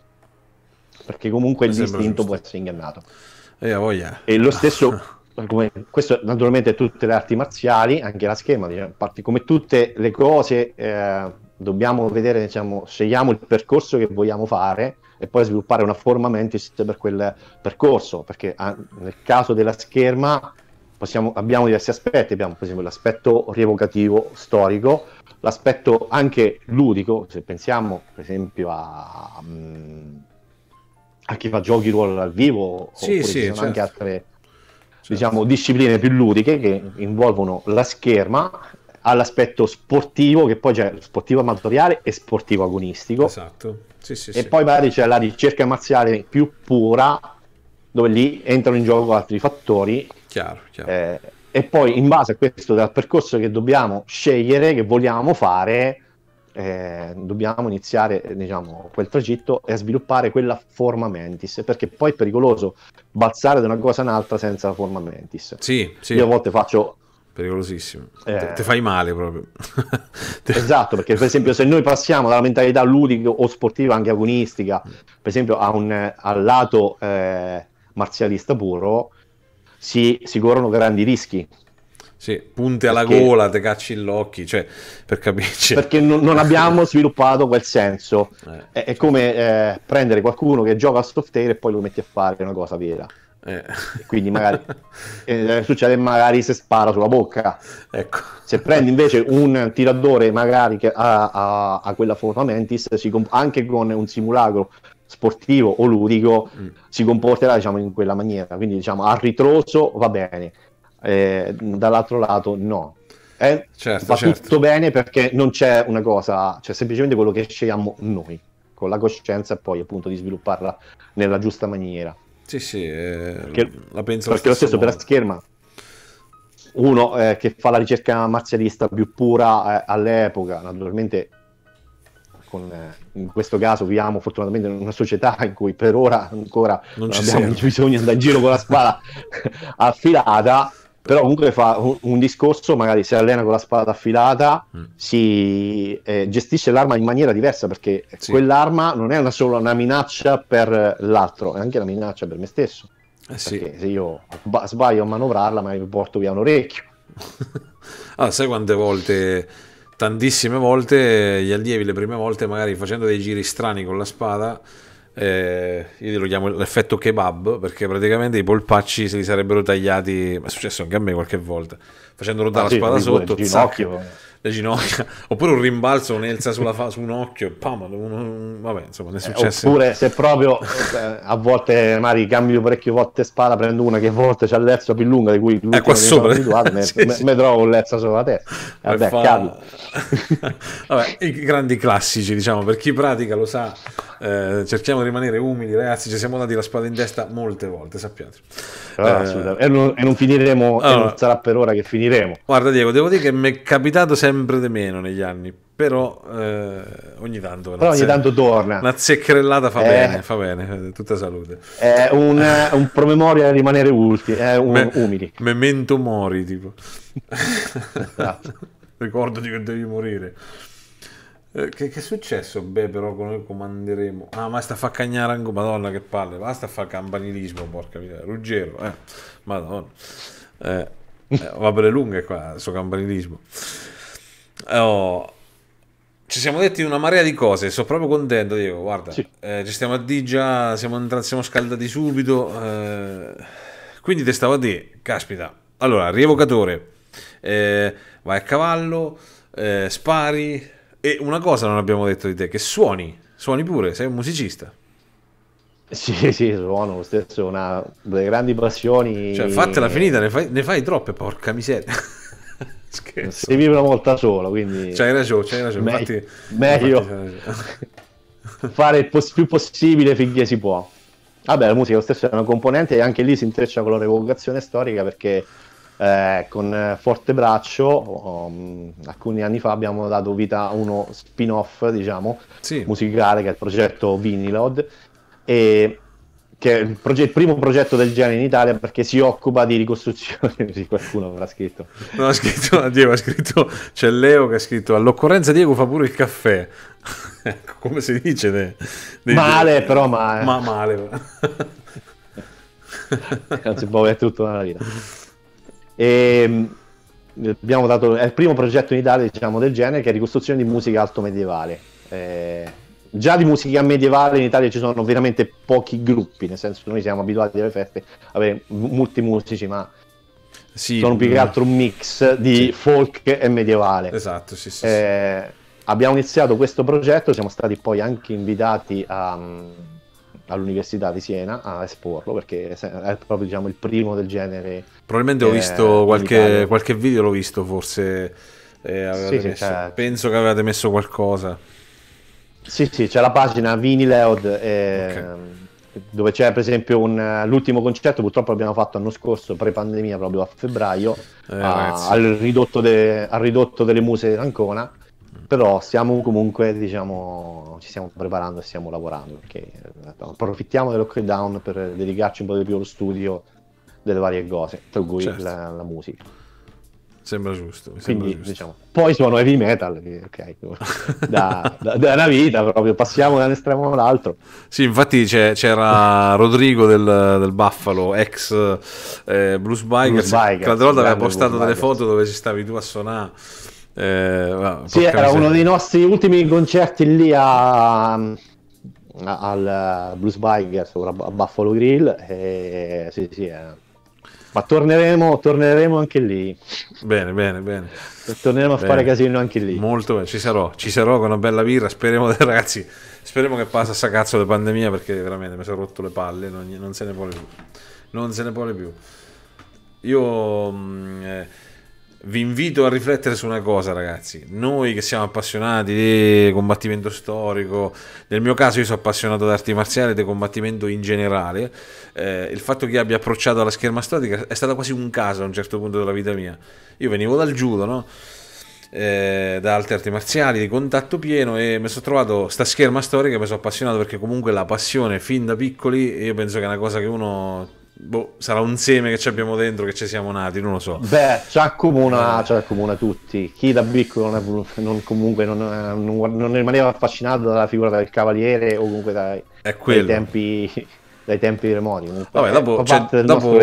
Perché comunque l'istinto può essere ingannato. Eh, voglia. e lo stesso come, questo naturalmente tutte le arti marziali anche la schema diciamo, come tutte le cose eh, dobbiamo vedere diciamo scegliamo il percorso che vogliamo fare e poi sviluppare una forma mentis per quel percorso. Perché ah, nel caso della scherma possiamo, abbiamo diversi aspetti, abbiamo per esempio l'aspetto rievocativo storico, l'aspetto anche ludico, se pensiamo per esempio a, mm, a chi fa giochi ruolo dal vivo, sì, sì, ci sono certo. anche altre certo. diciamo, discipline più ludiche che involvono la scherma all'aspetto sportivo, che poi c'è sportivo amatoriale e sportivo agonistico. Esatto. Sì, sì, e sì. poi magari c'è la ricerca marziale più pura, dove lì entrano in gioco altri fattori Chiaro, chiaro. Eh, e poi in base a questo dal percorso che dobbiamo scegliere, che vogliamo fare, eh, dobbiamo iniziare diciamo, quel tragitto e sviluppare quella forma mentis, perché poi è pericoloso balzare da una cosa a un'altra senza la forma mentis. Sì, sì. Io a volte faccio... Pericolosissimo. Eh... Ti fai male proprio. esatto, perché per esempio se noi passiamo dalla mentalità ludica o sportiva, anche agonistica, per esempio a un, al lato eh, marzialista puro, si, si corrono grandi rischi. Sì, punte alla perché, gola, te cacci l'occhio, cioè, per capirci. Perché non, non abbiamo sviluppato quel senso. Eh. È, è, come eh, prendere qualcuno che gioca a soft air e poi lo metti a fare una cosa vera. Eh. Quindi magari eh, succede magari se spara sulla bocca. Ecco. Se prendi invece un tiratore magari che ha, ha, ha quella forma mentis, comp- anche con un simulacro sportivo o ludico mm. si comporterà diciamo, in quella maniera. Quindi diciamo a ritroso va bene, eh, dall'altro lato no. Eh, certo, va certo. tutto bene perché non c'è una cosa, c'è semplicemente quello che scegliamo noi, con la coscienza e poi appunto di svilupparla nella giusta maniera. Sì, sì, eh, perché, la penso perché lo stesso modo. per la scherma. Uno eh, che fa la ricerca marzialista più pura eh, all'epoca, naturalmente con, eh, in questo caso viviamo fortunatamente in una società in cui per ora ancora non, non abbiamo serve. bisogno di andare in giro con la spada affilata, però comunque fa un, un, discorso, magari si allena con la spada affilata, mm. si eh, gestisce l'arma in maniera diversa perché sì. quell'arma non è una solo una minaccia per l'altro, è anche una minaccia per me stesso. Eh sì. se io sbaglio a manovrarla, ma mi porto via un orecchio. ah, sai quante volte tantissime volte gli allievi le prime volte magari facendo dei giri strani con la spada Eh, io lo chiamo l'effetto kebab perché praticamente i polpacci se li sarebbero tagliati, ma è successo anche a me qualche volta, facendo ruotare Ah, la sì, spada sotto, ginocchio. Le ginocchia, oppure un rimbalzo, un'elsa sulla fa- su un occhio, pam, un- vabbè, insomma, ne è successo. Oppure se proprio eh, a volte magari cambio parecchie volte spada, prendo una che a volte c'ha l'ezza più lunga di cui qua che mi sono sopra. me, Sì, sì. trovo con l'ezza sopra la testa. Vabbè, Fa-. Vabbè, i grandi classici, diciamo, per chi pratica lo sa, eh, cerchiamo di rimanere umili, ragazzi, ci siamo dati la spada in testa molte volte, sappiate. Eh, assolutamente. E, non, e non finiremo, Allora. non sarà per ora che finiremo. Guarda Diego, devo dire che mi è capitato sempre di meno negli anni, però eh, ogni tanto... Però ogni tanto torna. Una zeccherellata fa Eh. bene, fa bene, eh, tutta salute. È un, eh, un promemoria a rimanere ulti, eh, un- Me- umili. Memento mori, tipo. Esatto. Ricordati che devi morire. Eh, che, che è successo? Beh, però con noi comanderemo. Ah, ma sta a fa cagnare anche. Madonna, che palle. Basta a fa campanilismo, porca miseria. Ruggero, eh. Madonna. Eh, eh, va bene lunga qua, il suo campanilismo. Oh, Ci siamo detti una marea di cose, sono proprio contento, Diego. Guarda, Sì. eh, ci stiamo a di già, siamo, entrati, siamo scaldati subito. eh, quindi te stavo a dire, caspita. Allora, rievocatore, eh, vai a cavallo, eh, spari. E una cosa non abbiamo detto di te, che suoni, suoni pure, sei un musicista. Sì, sì, suono lo stesso, una delle grandi passioni. Cioè, fatela finita, ne fai, ne fai troppe, porca miseria. Scherzo. Si vive una volta sola, quindi C'hai ragione, c'hai ragione. Me- Infatti, meglio. infatti ragione. fare il pos- più possibile finché si può. Vabbè, la musica lo stesso è una componente e anche lì si intreccia con la revocazione storica perché eh, con Forte Braccio um, alcuni anni fa abbiamo dato vita a uno spin-off, diciamo, Sì. musicale che è il progetto Vinilod e che è il, proge- il primo progetto del genere in Italia perché si occupa di ricostruzione, sì, qualcuno avrà scritto. No, ha scritto, Diego ha scritto, c'è Leo che ha scritto all'occorrenza Diego fa pure il caffè. Ecco, come si dice? de- dei- Male, però ma, Ma male. si può avere tutto nella vita. E, mh, abbiamo dato, è il primo progetto in Italia diciamo, del genere che è ricostruzione di musica alto medievale. Eh, già di musica medievale in Italia ci sono veramente pochi gruppi, nel senso che noi siamo abituati alle feste a avere molti musici, ma Sì, sono più che altro un mix di Sì. folk e medievale. Esatto, sì, sì. sì. Eh, abbiamo iniziato questo progetto, siamo stati poi anche invitati a, mm, all'Università di Siena a esporlo perché è proprio diciamo, il primo del genere. Probabilmente ho eh, visto qualche, qualche video, l'ho visto forse. eh, Sì, sì, messo- c'è- Penso che avevate messo qualcosa. Sì, sì, c'è la pagina Vinileod eh, dove c'è per esempio un- l'ultimo concerto, purtroppo l'abbiamo fatto l'anno scorso, pre-pandemia, proprio a febbraio, Eh, a- al, ridotto de- al ridotto delle muse di Ancona. Però stiamo comunque, diciamo, ci stiamo preparando e stiamo lavorando perché eh, approfittiamo del lockdown per dedicarci un po' di più allo studio delle varie cose, tra cui Certo. la, la musica. Sembra giusto. mi sembra Quindi, giusto. diciamo, poi suono heavy metal, che, ok, da, da- da una vita proprio, passiamo da un estremo all'altro. Sì, infatti c'era Rodrigo del, del Buffalo, ex eh, Blues Blues che l'altra volta aveva postato Blues delle foto dove ci stavi tu a suonare. Eh, Sì, era uno dei nostri ultimi concerti lì a, a- al Blues Bikers ora a Buffalo Grill. E, sì, sì, eh. Ma torneremo, torneremo anche lì. Bene, bene, bene. Torneremo a Bene. fare casino anche lì. Molto bene, ci sarò, ci sarò con una bella birra. Speriamo, ragazzi, speriamo che passa sta cazzo di pandemia perché veramente mi sono rotto le palle, non, non se ne vuole più. Non se ne vuole più. Io mh, eh, vi invito a riflettere su una cosa, ragazzi. Noi che siamo appassionati di combattimento storico, nel mio caso io sono appassionato di arti marziali e di combattimento in generale. eh, il fatto che io abbia approcciato alla scherma storica è stato quasi un caso a un certo punto della vita mia. Io venivo dal judo, no? eh, da altre arti marziali di contatto pieno e mi sono trovato sta scherma storica mi sono appassionato perché comunque la passione fin da piccoli io penso che è una cosa che uno boh, sarà un seme che ci abbiamo dentro che ci siamo nati non lo so Beh, ci accomuna, ci accomuna tutti. Chi da piccolo non, è non- comunque non, non- non rimaneva affascinato dalla figura del cavaliere o comunque dai, dai tempi dai tempi remoti. Vabbè, dopo, c'è, dopo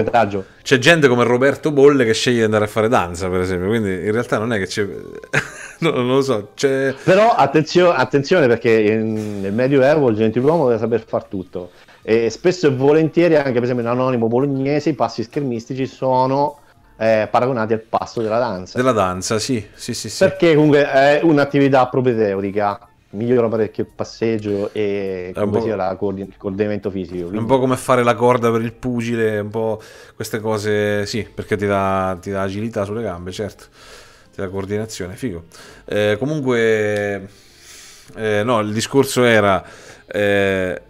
c'è, gente come Roberto Bolle che sceglie di andare a fare danza, per esempio. Quindi in realtà non è che c'è. no, non lo so. C'è... Però attenzio- attenzione perché in, nel Medioevo il gentiluomo deve saper fare tutto. E spesso e volentieri, anche per esempio in Anonimo Bolognese, i passi schermistici sono eh, paragonati al passo della danza. Della danza, sì, sì, sì, sì. Perché comunque è un'attività propedeutica migliora parecchio il passeggio e sia la coordin- il coordinamento fisico. Quindi... È un po' come fare la corda per il pugile, un po' queste cose, sì, perché ti dà, ti dà agilità sulle gambe, certo, ti dà coordinazione, figo. Eh, comunque, eh, no, il discorso era, eh,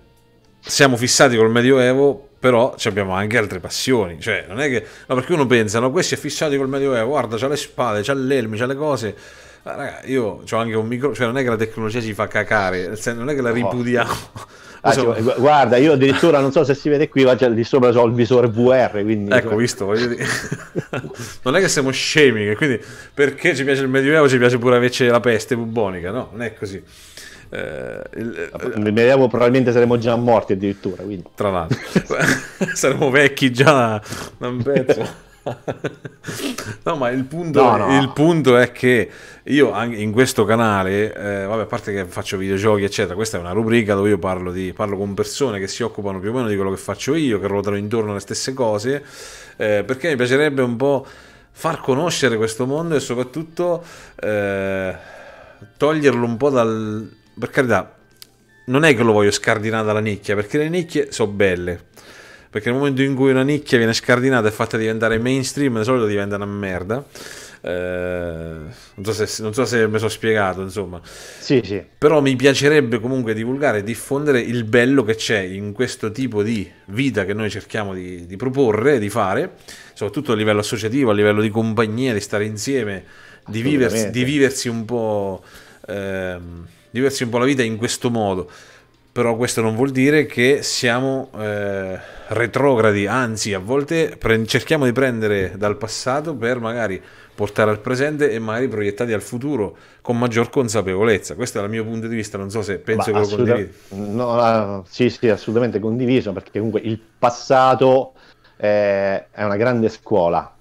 siamo fissati col Medioevo, però abbiamo anche altre passioni, cioè non è che, no, perché uno pensa, no, questi è fissati col Medioevo, guarda, c'ha le spade, c'ha l'elmi, c'ha le cose ma raga, io ho anche un micro, cioè non è che la tecnologia ci fa cacare, non è che la ripudiamo. Ah, so... cioè, guarda, io addirittura non so se si vede qui, ma c'è di sopra ho il visore VR. Quindi... Ecco, visto, voglio dire. non è che siamo scemi, quindi perché ci piace il Medioevo ci piace pure invece la peste bubonica, no? Non è così. Eh, il, nel Medioevo probabilmente saremmo già morti addirittura. Quindi. Tra l'altro, saremmo vecchi già da un pezzo. no, ma il punto, no, no. il punto, è che io anche in questo canale, eh, vabbè, a parte che faccio videogiochi, eccetera, questa è una rubrica dove io parlo, di, parlo con persone che si occupano più o meno di quello che faccio io, che ruotano intorno alle stesse cose, eh, perché mi piacerebbe un po' far conoscere questo mondo e soprattutto eh, toglierlo un po' dal... Per carità, non è che lo voglio scardinare dalla nicchia, perché le nicchie sono belle perché nel momento in cui una nicchia viene scardinata e fatta diventare mainstream, di solito diventa una merda. Eh, non, so se, non, so se, mi sono spiegato, insomma. Sì, sì. Però mi piacerebbe comunque divulgare e diffondere il bello che c'è in questo tipo di vita che noi cerchiamo di, di proporre, di fare, soprattutto a livello associativo, a livello di compagnia, di stare insieme, di viversi, di viversi un po'. Ehm, viversi un po' la vita in questo modo però questo non vuol dire che siamo eh, retrogradi, anzi a volte pre- cerchiamo di prendere dal passato per magari portare al presente e magari proiettati al futuro con maggior consapevolezza. Questo è il mio punto di vista, non so se penso Ma che lo condividi. No, uh, sì, sì, assolutamente condiviso, perché comunque il passato eh, è una grande scuola,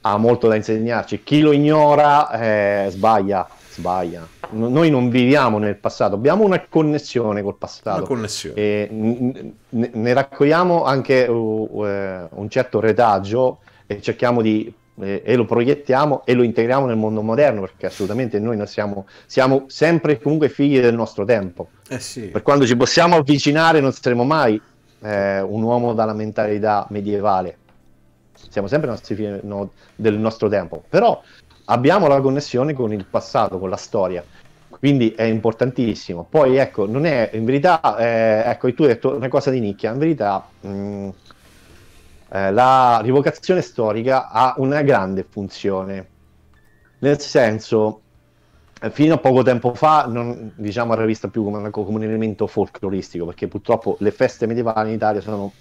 ha molto da insegnarci. Chi lo ignora eh, sbaglia, sbaglia. Noi non viviamo nel passato, abbiamo una connessione col passato. Una connessione. E ne, ne raccogliamo anche uh, uh, un certo retaggio e cerchiamo di eh, e lo proiettiamo e lo integriamo nel mondo moderno perché assolutamente noi siamo, siamo sempre comunque figli del nostro tempo. Eh sì. Per quando ci possiamo avvicinare non saremo mai eh, un uomo dalla mentalità medievale. Siamo sempre nostri figli no, del nostro tempo. Però abbiamo la connessione con il passato, con la storia. Quindi è importantissimo. Poi ecco, non è in verità, eh, ecco, tu hai detto una cosa di nicchia, in verità mh, mm, eh, la rivocazione storica ha una grande funzione. Nel senso, fino a poco tempo fa non, diciamo, era vista più come, come un elemento folcloristico, perché purtroppo le feste medievali in Italia sono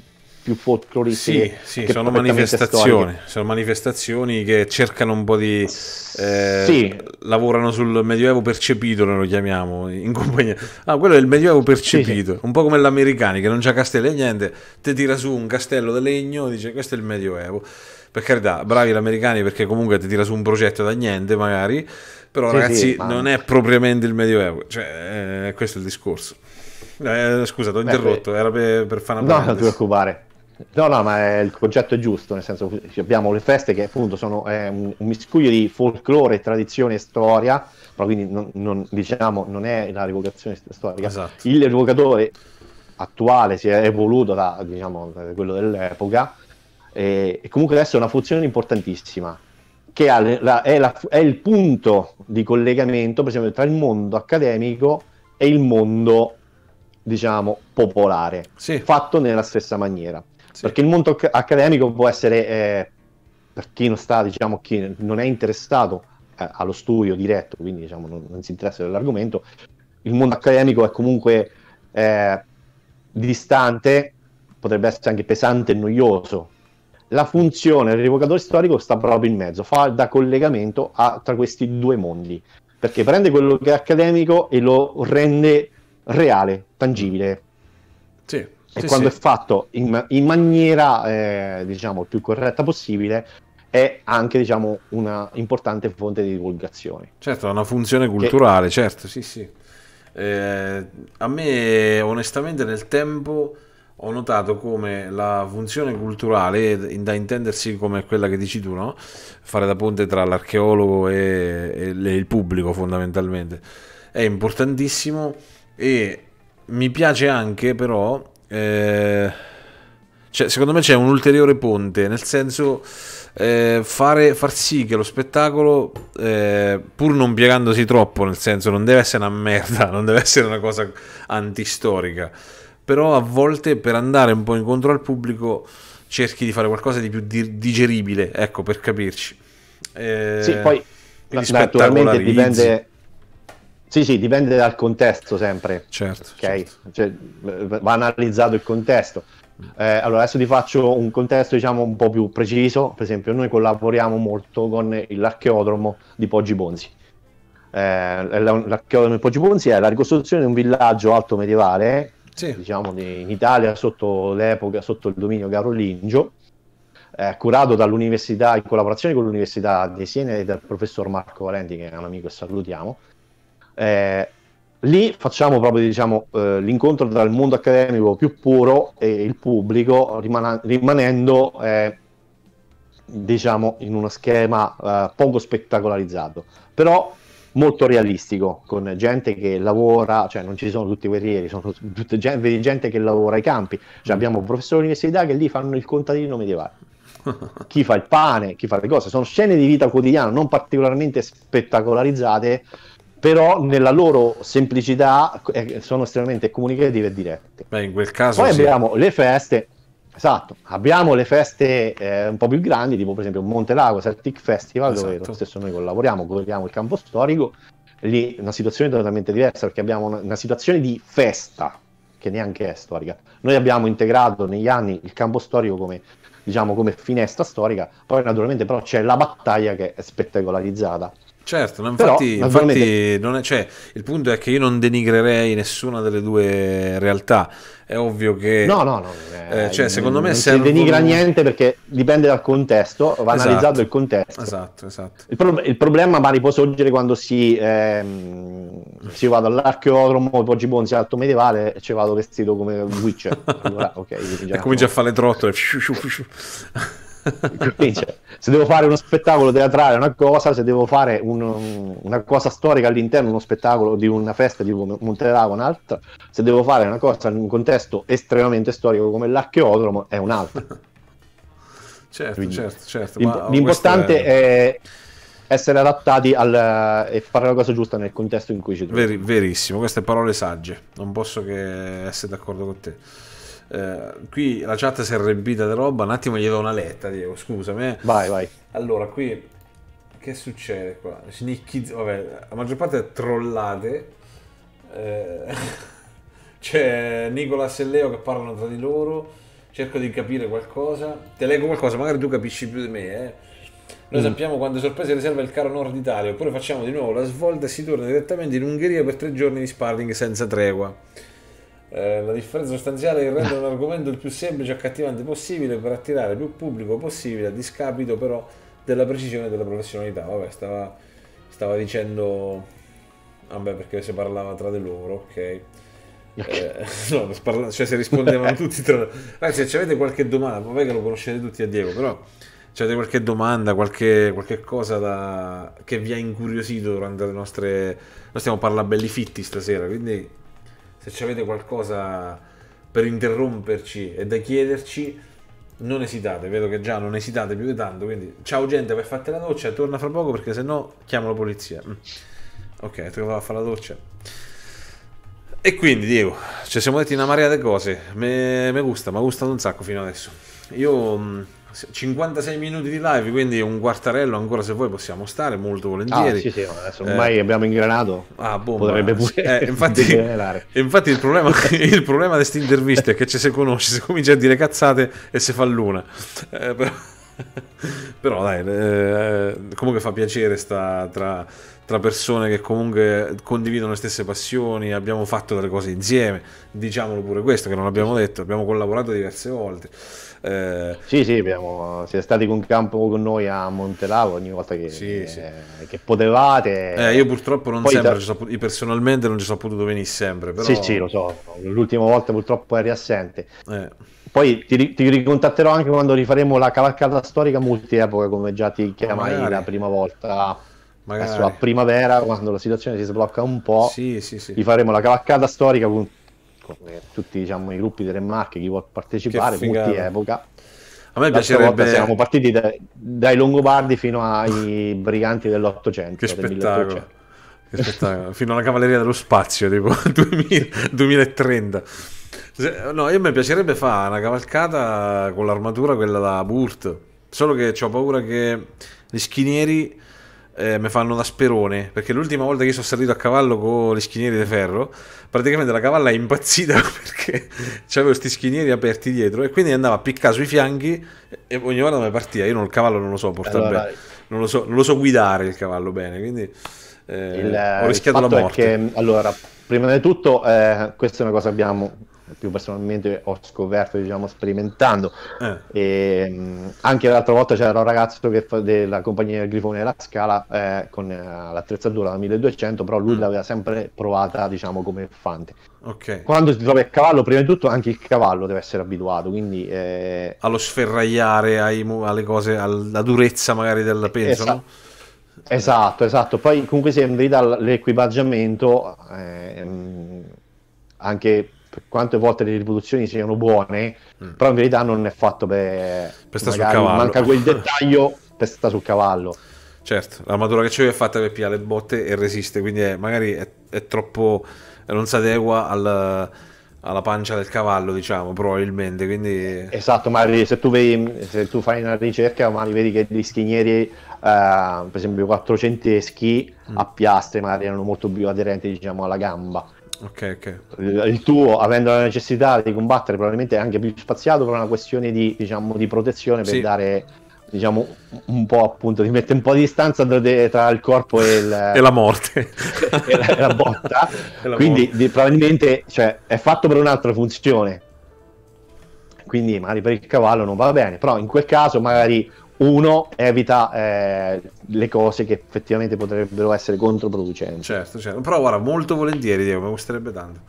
più folcloristiche. Sì, sì sono manifestazioni, sono manifestazioni che cercano un po' di... Eh, sì. Lavorano sul medioevo percepito, noi lo chiamiamo, in compagnia. Ah, quello è il medioevo percepito, sì, un po' come l'americani che non c'ha castello e niente, ti tira su un castello di legno, dice questo è il medioevo. Per carità, bravi gli americani perché comunque ti tira su un progetto da niente magari, però ragazzi ma... non è propriamente il medioevo, cioè eh, questo è il discorso. Eh, scusa, ti ho interrotto, Beh, era per, per fare una No, non ti preoccupare. No, no, ma il concetto è giusto, nel senso che abbiamo le feste che appunto sono un, un, miscuglio di folklore, tradizione e storia, però quindi non, non, diciamo, non è la rivocazione storica. Esatto. Il rivocatore attuale si è evoluto da, diciamo, da quello dell'epoca e, e, comunque adesso è una funzione importantissima che la, è, la, è il punto di collegamento, per esempio, tra il mondo accademico e il mondo diciamo popolare, sì. fatto nella stessa maniera. Sì. Perché il mondo accademico può essere, eh, per chi non sta, diciamo, chi non è interessato eh, allo studio diretto, quindi diciamo, non, non, si interessa dell'argomento, il mondo accademico è comunque eh, distante, potrebbe essere anche pesante e noioso. La funzione del rivocatore storico sta proprio in mezzo, fa da collegamento a, tra questi due mondi, perché prende quello che è accademico e lo rende reale, tangibile. Sì e sì, quando sì. è fatto in, in maniera eh, diciamo più corretta possibile è anche diciamo una importante fonte di divulgazione certo ha una funzione culturale che... certo sì sì eh, a me onestamente nel tempo ho notato come la funzione culturale, da intendersi come quella che dici tu, no? fare da ponte tra l'archeologo e, e, e il pubblico fondamentalmente, è importantissimo e mi piace anche però, eh, cioè, secondo me c'è un ulteriore ponte, nel senso eh, fare, far sì che lo spettacolo, eh, pur non piegandosi troppo, nel senso non deve essere una merda, non deve essere una cosa antistorica, però a volte per andare un po' incontro al pubblico cerchi di fare qualcosa di più digeribile, ecco, per capirci. Eh, sì, poi naturalmente dipende... Sì, sì, dipende dal contesto sempre. Certo. Okay? certo. Cioè, va analizzato il contesto. Eh, allora, adesso ti faccio un contesto diciamo un po' più preciso. Per esempio, noi collaboriamo molto con l'archeodromo di Poggi Bonzi. Eh, l'archeodromo di Poggi Bonzi è la ricostruzione di un villaggio alto medievale sì. diciamo, di, in Italia sotto l'epoca, sotto il dominio carolingio, eh, curato dall'università, in collaborazione con l'Università di Siena e dal professor Marco Valenti, che è un amico e salutiamo. Eh, lì facciamo proprio diciamo, eh, l'incontro tra il mondo accademico più puro e il pubblico, rimana- rimanendo eh, diciamo, in uno schema eh, poco spettacolarizzato. Però molto realistico, con gente che lavora, cioè non ci sono tutti guerrieri, sono tutte gente, gente che lavora ai campi. Cioè abbiamo professori all'università che lì fanno il contadino medievale. chi fa il pane, chi fa le cose, sono scene di vita quotidiana non particolarmente spettacolarizzate, però nella loro semplicità eh, sono estremamente comunicative e dirette. Beh, in quel caso Poi sì. abbiamo le feste, Esatto, abbiamo le feste eh, un po' più grandi, tipo per esempio Monte Lago Celtic Festival, esatto. dove lo stesso noi collaboriamo, corriamo il campo storico. Lì una situazione totalmente diversa perché abbiamo una, una, situazione di festa che neanche è storica. Noi abbiamo integrato negli anni il campo storico come, diciamo, come finestra storica, poi naturalmente però c'è la battaglia che è spettacolarizzata. Certo, no, infatti, Però, infatti è, cioè, il punto è che io non denigrerei nessuna delle due realtà. È ovvio che... No, no, no. Eh, cioè, secondo me non servono... si denigra niente perché dipende dal contesto, va esatto, analizzato il contesto. Esatto, esatto. Il, pro- il problema magari può sorgere quando si, ehm, si va all'archeodromo, poi Bonzi alto medievale e ci vado vestito come Witcher. Allora, ok. e comincia a fare le trottole. Cioè, se devo fare uno spettacolo teatrale una cosa, se devo fare un, una cosa storica all'interno di uno spettacolo di una festa di Monterà un'altra, se devo fare una cosa in un contesto estremamente storico come l'archeodromo è un'altra. certo, Quindi, certo, certo. l'importante è... è... essere adattati al, e fare la cosa giusta nel contesto in cui ci troviamo. Veri, verissimo, queste parole sagge, non posso che essere d'accordo con te. Eh, qui la chat si è riempita di roba. Un attimo gli do una letta, Diego. Scusami. Vai, vai. Allora, qui che succede qua? Snicchi, vabbè, la maggior parte è trollate. Eh, c'è Nicolas e Leo che parlano tra di loro. Cerco di capire qualcosa. Te leggo qualcosa, magari tu capisci più di me, eh. Noi mm. sappiamo quando sorprese riserva il caro Nord Italia, oppure facciamo di nuovo la svolta e si torna direttamente in Ungheria per tre giorni di sparring senza tregua. Eh, la differenza sostanziale è rendere un argomento il più semplice e accattivante possibile per attirare più pubblico possibile, a discapito però della precisione e della professionalità. Vabbè, stava, stava dicendo, vabbè, perché si parlava tra di loro, ok. Eh, no, parla- cioè se rispondevano tutti tra ragazzi se avete qualche domanda vabbè che lo conoscete tutti a Diego però se avete qualche domanda qualche, qualche cosa da... che vi ha incuriosito durante le nostre noi stiamo parlando belli fitti stasera quindi se avete qualcosa per interromperci e da chiederci, non esitate, vedo che già non esitate più di tanto, quindi ciao gente, vai a fare la doccia, torna fra poco perché se no chiamo la polizia. Mm. Ok, trovo a fare la doccia. E quindi Diego, ci siamo detti una marea di cose, mi gusta, mi ha gustato un sacco fino adesso. Io mm, 56 minuti di live, quindi un quartarello ancora se voi possiamo stare, molto volentieri. Ah, sì, sì, adesso ormai eh, abbiamo ingranato. Ah, boh, potrebbe pure eh, infatti, infatti il problema, il problema di queste interviste è che ci si conosce, si comincia a dire cazzate e si fa l'una. Eh, però, però, dai, eh, comunque fa piacere sta tra, tra persone che comunque condividono le stesse passioni, abbiamo fatto delle cose insieme, diciamolo pure questo che non abbiamo detto, abbiamo collaborato diverse volte. Eh, sì, sì, abbiamo, siete stati con campo con noi a Montelavo ogni volta che, sì, eh, sì. che potevate. Eh, io purtroppo non Poi sempre, da... so, io personalmente non ci sono potuto venire sempre. Però... Sì, sì, lo so, l'ultima volta purtroppo eri assente. Eh. Poi ti, ti, ricontatterò anche quando rifaremo la cavalcata storica multi-epoca, come già ti chiamai la prima volta. Magari. Adesso a primavera, quando la situazione si sblocca un po', sì, sì, sì. rifaremo la cavalcata storica con tutti diciamo, i gruppi delle marche, chi vuole partecipare, multi-epoca. A me piacerebbe... Siamo partiti dai, dai Longobardi fino ai briganti dell'Ottocento. Che spettacolo. Che spettacolo. fino alla cavalleria dello spazio, tipo 2000, 2030. No, io mi piacerebbe fare una cavalcata con l'armatura quella da Burt. Solo che ho paura che gli schinieri eh, mi fanno da sperone. Perché l'ultima volta che sono salito a cavallo con gli schinieri di ferro, praticamente la cavalla è impazzita perché c'avevo questi schinieri aperti dietro e quindi andava a piccare sui fianchi e ogni volta mi partiva. Io non, il cavallo non lo so portare allora, bene, non lo, so, non lo so guidare il cavallo bene. Quindi eh, il, ho rischiato la morte. Che, allora, prima di tutto, eh, questa è una cosa che abbiamo più personalmente ho scoperto diciamo sperimentando eh. e, mh, anche l'altra volta c'era un ragazzo che fa della compagnia del Grifone della Scala eh, con eh, l'attrezzatura da 1200 però lui mm. l'aveva sempre provata diciamo come fante okay. quando si trova il cavallo prima di tutto anche il cavallo deve essere abituato quindi eh, allo sferragliare ai, alle cose alla durezza magari del penso esatto. no? Esatto, esatto. Poi comunque sia in verità l'equipaggiamento eh, anche per quante volte le riproduzioni siano buone, mm. però in verità non è fatto per, stare sul cavallo. Manca quel dettaglio per stare sul cavallo. Certo, l'armatura che c'è è fatta per pigliare le botte e resiste, quindi è, magari è, è, troppo... non si adegua al, alla pancia del cavallo, diciamo, probabilmente. Quindi... Esatto, ma se tu, vedi, se tu fai una ricerca, magari vedi che gli schinieri, eh, per esempio quattrocenteschi, mm. a piastre magari erano molto più aderenti diciamo, alla gamba. Ok, ok. Il tuo, avendo la necessità di combattere, probabilmente è anche più spaziato per una questione di, diciamo, di protezione per sì. dare diciamo un po' appunto di mettere un po' di distanza tra il corpo e, il, e la morte e la, e la botta e la quindi di, probabilmente cioè, è fatto per un'altra funzione quindi magari per il cavallo non va bene però in quel caso magari uno evita eh, le cose che effettivamente potrebbero essere controproducenti. Certo, certo. Però guarda, molto volentieri, Diego, mi gusterebbe tanto.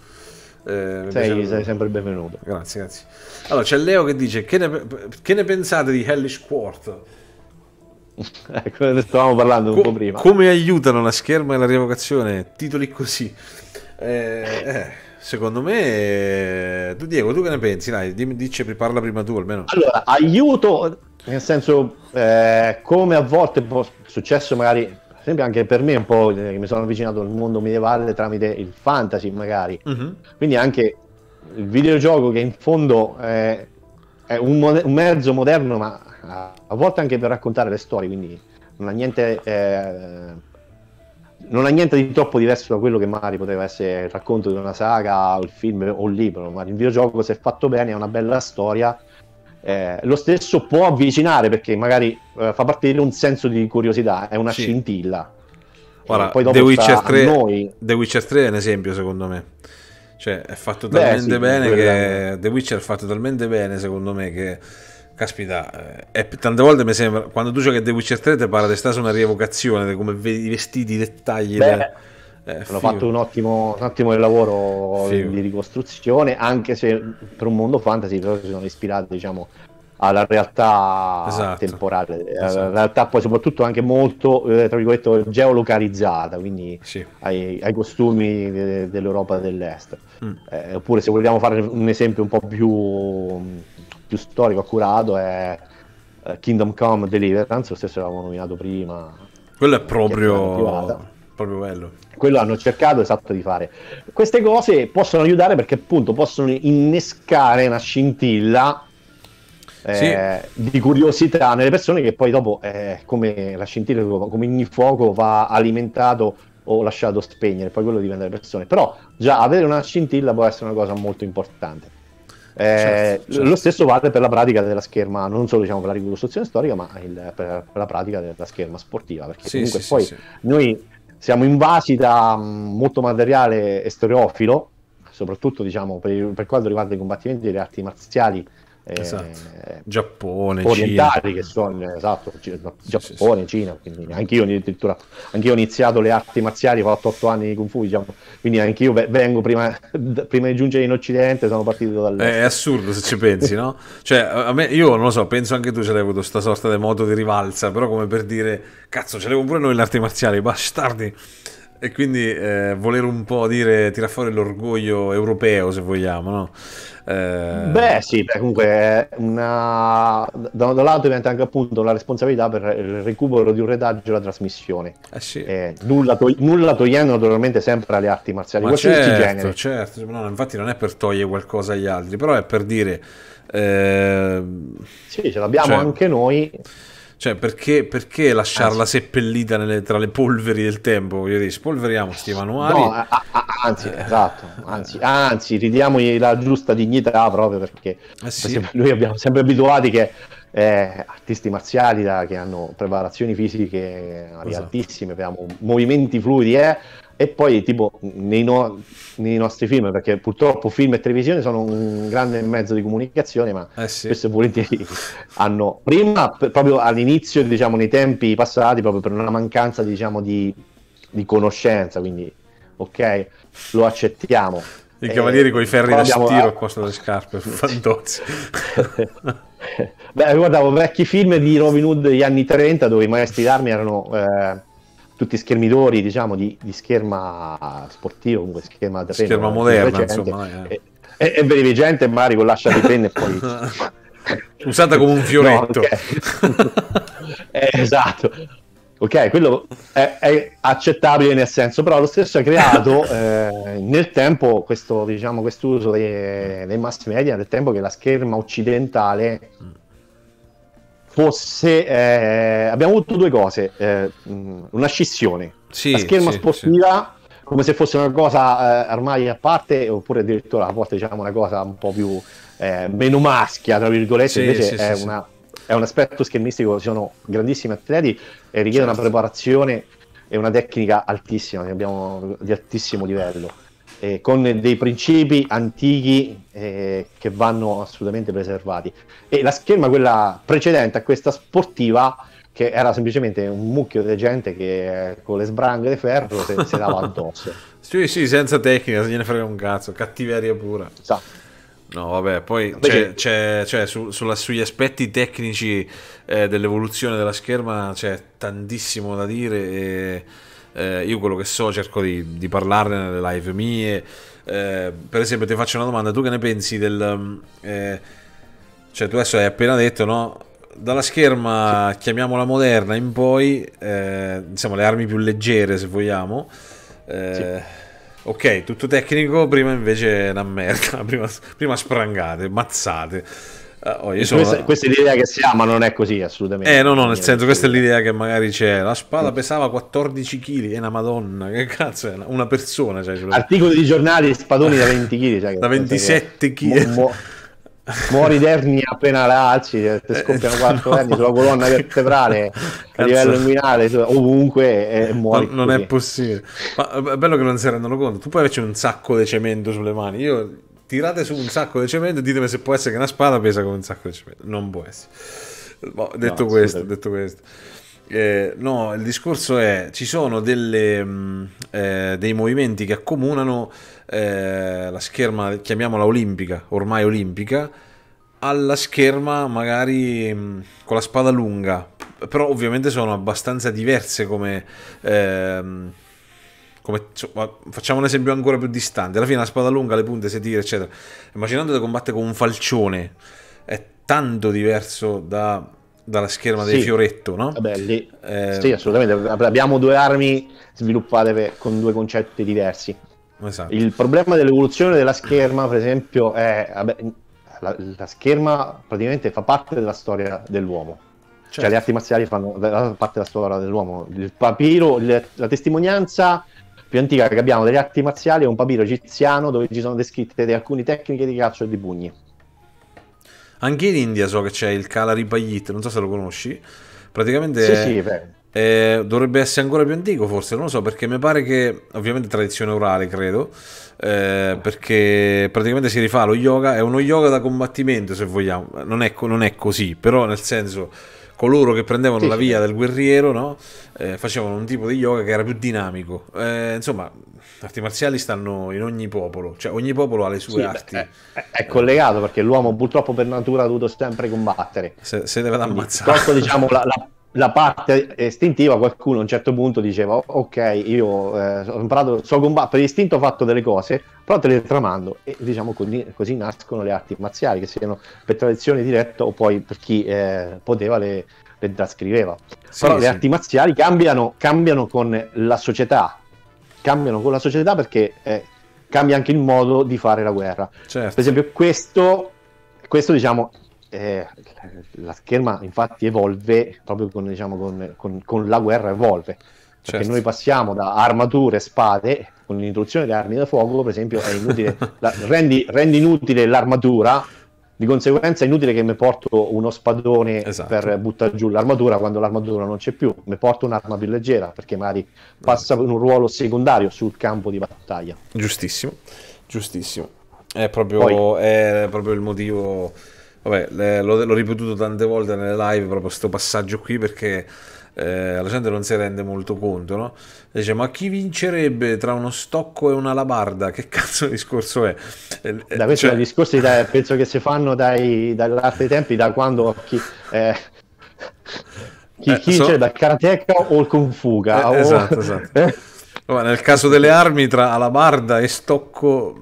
Eh, sei, sei, sempre benvenuto. Grazie, grazie. Allora, c'è Leo che dice, che ne, che ne pensate di Hellish Quart? ecco, ne stavamo parlando un Co- po' prima. Come aiutano la scherma e la rievocazione? Titoli così. Eh, eh, secondo me, tu Diego, tu che ne pensi? Dai, dici, parla prima tu almeno. Allora, aiuto nel senso, eh, come a volte è successo magari, per esempio anche per me un po' che mi sono avvicinato al mondo medievale tramite il fantasy magari, uh-huh. quindi anche il videogioco che in fondo è, è un, mo- un, mezzo moderno ma a volte anche per raccontare le storie, quindi non ha niente... Eh, non ha niente di troppo diverso da quello che magari poteva essere il racconto di una saga, il film o il libro, ma il videogioco se fatto bene è una bella storia eh, lo stesso può avvicinare perché magari eh, fa partire un senso di curiosità, è una sì. scintilla. Guarda, poi The Witcher, 3, noi... The Witcher 3 è un esempio secondo me. Cioè, è fatto talmente Beh, sì, bene che The Witcher è fatto talmente bene secondo me che caspita, eh, tante volte mi sembra quando tu giochi a The Witcher 3 ti pare di stare su una rievocazione come vedi i vestiti, i dettagli. Beh, de... Eh, hanno fatto un ottimo, un ottimo lavoro figo. di ricostruzione, anche se per un mondo fantasy però si sono ispirati diciamo, alla realtà esatto. temporale, esatto. alla realtà poi soprattutto anche molto eh, tra virgolette geolocalizzata, quindi sì. ai, ai, costumi de, dell'Europa dell'Est. Mm. Eh, oppure se vogliamo fare un esempio un po' più, più storico, accurato, è eh, Kingdom Come Deliverance, lo stesso l'avevamo nominato prima. Quello è proprio proprio bello. Quello hanno cercato esatto di fare. Queste cose possono aiutare perché appunto possono innescare una scintilla eh, sì. di curiosità nelle persone che poi dopo, eh, come la scintilla, come ogni fuoco, va alimentato o lasciato spegnere, poi quello dipende dalle persone. Però già avere una scintilla può essere una cosa molto importante. Eh, certo, certo. Lo stesso vale per la pratica della scherma, non solo diciamo, per la ricostruzione storica, ma il, per, per, la pratica della scherma sportiva, perché sì, comunque sì, poi noi siamo invasi da um, molto materiale estereofilo, soprattutto diciamo, per, per quanto riguarda i combattimenti delle arti marziali eh, esatto. Giappone, orientali Cina. che sono esatto, Giappone, sì, sì. Cina, quindi anch'io addirittura anch'io ho iniziato le arti marziali, ho fatto 8 anni di Kung Fu, diciamo, quindi anch'io vengo prima, prima di giungere in Occidente, sono partito dal È assurdo se ci pensi, no? cioè, a me, io non lo so, penso anche tu ce l'hai avuto questa sorta di modo di rivalsa, però come per dire, cazzo, ce l'avevo pure noi le arti marziali, bastardi. E quindi eh, voler un po' dire, tirare fuori l'orgoglio europeo, se vogliamo, no? Eh... Beh, sì, beh, comunque è una... da un lato diventa anche appunto la responsabilità per il recupero di un retaggio della trasmissione. Eh sì. eh, nulla, to- nulla, togliendo naturalmente sempre alle arti marziali. Ma certo, certo, no, infatti non è per togliere qualcosa agli altri, però è per dire... Eh... Sì, ce l'abbiamo cioè... anche noi cioè, perché, perché lasciarla anzi. seppellita nelle, tra le polveri del tempo? Voglio dire, spolveriamo questi manuali. No, a, a, anzi, eh, esatto, anzi, anzi, ridiamogli la giusta dignità proprio perché, eh sì. noi abbiamo sempre abituati che eh, artisti marziali da, che hanno preparazioni fisiche esatto. altissime, abbiamo movimenti fluidi, eh, e poi tipo nei, no, nei, nostri film, perché purtroppo film e televisione sono un grande mezzo di comunicazione, ma eh sì. spesso e volentieri hanno prima, proprio all'inizio, diciamo nei tempi passati, proprio per una mancanza diciamo di, di conoscenza, quindi ok, lo accettiamo. I cavalieri eh, con i ferri da abbiamo... stiro a posto delle scarpe, fantozzi. Beh, guardavo vecchi film di Robin Hood degli anni 30 dove i maestri d'armi erano... Eh, tutti schermitori diciamo di, di scherma sportivo comunque scherma terreno scherma moderna insomma eh. e, e, venivi gente magari con l'ascia di penna e poi usata come un fioretto no, okay. eh, esatto ok quello è, è, accettabile nel senso però lo stesso ha creato eh, nel tempo questo diciamo quest'uso dei, dei mass media nel tempo che la scherma occidentale mm fosse eh, abbiamo avuto due cose eh, una scissione sì, la scherma sì, sportiva sì. come se fosse una cosa eh, ormai a parte oppure addirittura a volte diciamo una cosa un po' più eh, meno maschia tra virgolette invece è, una, è, un aspetto schermistico sono grandissimi atleti e richiede certo. una preparazione e una tecnica altissima abbiamo di altissimo livello eh, con dei principi antichi eh, che vanno assolutamente preservati. E la scherma, quella precedente a questa sportiva, che era semplicemente un mucchio di gente che eh, con le sbranghe di ferro si, si dava addosso. sì, sì, senza tecnica, se gliene frega un cazzo, cattiveria pura. Esatto. No, vabbè, poi c'è, c'è, c'è su, sulla, sugli aspetti tecnici eh, dell'evoluzione della scherma c'è tantissimo da dire e eh, io quello che so cerco di, di parlarne nelle live mie. Eh, per esempio, ti faccio una domanda: tu che ne pensi del. Mm, eh, cioè, tu adesso hai appena detto, no? Dalla scherma, sì. chiamiamola moderna, in poi, eh, insomma, le armi più leggere, se vogliamo. Eh, sì. Ok, tutto tecnico, prima invece è una merda, prima, prima sprangate, mazzate. Uh, oh, sono... questa, questa, è l'idea che si ha, ma non è così assolutamente. Eh, no, no, nel senso, questa è l'idea che magari c'è. La spada pesava 14 kg, è una madonna, che cazzo è? Una persona. Cioè, Articoli di giornali, spadoni da 20 kg. Cioè, da 27 kg. Mo- mo- muori d'ernia appena la alzi, ti eh. scoppiano quattro ernie sulla colonna vertebrale a livello inguinale, ovunque e muori. No, non è possibile. Ma è bello che non si rendono conto. Tu poi averci un sacco di cemento sulle mani. Io tirate su un sacco di cemento e ditemi se può essere che una spada pesa come un sacco di cemento. Non può essere. Boh, detto, no, questo, detto questo, eh, no, il discorso è ci sono delle, mh, mm, eh, dei movimenti che accomunano eh, la scherma, chiamiamola olimpica, ormai olimpica, alla scherma magari mh, mm, con la spada lunga, però ovviamente sono abbastanza diverse come ehm, come, facciamo un esempio ancora più distante. Alla fine la spada lunga, le punte si tira, eccetera. Immaginando di combattere con un falcione, è tanto diverso da, dalla scherma sì. del fioretto, no? Vabbè, lì, eh, sì, assolutamente. Abbiamo due armi sviluppate per, con due concetti diversi. Esatto. Il problema dell'evoluzione della scherma, per esempio, è vabbè, la, la, scherma praticamente fa parte della storia dell'uomo. Certo. Cioè le arti marziali fanno parte della storia dell'uomo. Il papiro, la testimonianza più antica che abbiamo delle arti marziali è un papiro egiziano dove ci sono descritte alcune tecniche di calcio e di pugni. Anche in India so che c'è il Kalari Bayit, non so se lo conosci. Praticamente sì, è, sì, è, dovrebbe essere ancora più antico, forse, non lo so, perché mi pare che, ovviamente tradizione orale, credo, eh, perché praticamente si rifà lo yoga, è uno yoga da combattimento, se vogliamo, non è, non è così, però nel senso coloro che prendevano sì, la via sì. del guerriero no? eh, facevano un tipo di yoga che era più dinamico. Eh, insomma, arti marziali stanno in ogni popolo, cioè ogni popolo ha le sue sì, arti. Beh, è, è, collegato perché l'uomo purtroppo per natura ha dovuto sempre combattere. Se, se deve ammazzare. Tolto diciamo la, la, la, parte istintiva, qualcuno a un certo punto diceva ok, io eh, ho imparato, so combattere, per istinto ho fatto delle cose, però te le tramando e diciamo così, così, nascono le arti marziali, che siano per tradizione diretta o poi per chi eh, poteva le, le trascriveva. Sì, però sì. le arti marziali cambiano, cambiano con la società, cambiano con la società perché eh, cambia anche il modo di fare la guerra. Certo. Per esempio, questo, questo diciamo, eh, la scherma infatti evolve proprio con, diciamo, con, con, con la guerra, evolve. Perché certo. noi passiamo da armature e spade, con l'introduzione delle armi da fuoco, per esempio, è inutile, la, rendi, rendi inutile l'armatura di conseguenza è inutile che mi porto uno spadone esatto. per buttare giù l'armatura quando l'armatura non c'è più, mi porto un'arma più leggera perché magari passa in un ruolo secondario sul campo di battaglia. Giustissimo, giustissimo. È proprio, è proprio il motivo... Vabbè, l'ho, l'ho ripetuto tante volte nelle live proprio questo passaggio qui perché eh, la gente non si rende molto conto, no? Dice, ma chi vincerebbe tra uno stocco e una labarda? Che cazzo di discorso è? Eh, da questi cioè... discorsi da, penso che si fanno dai, dall'arte dei tempi, da quando chi... Eh... Chi, eh, chi so... dal karateka o il kung fu eh, o... esatto, esatto. Eh? nel caso delle armi tra alabarda e stocco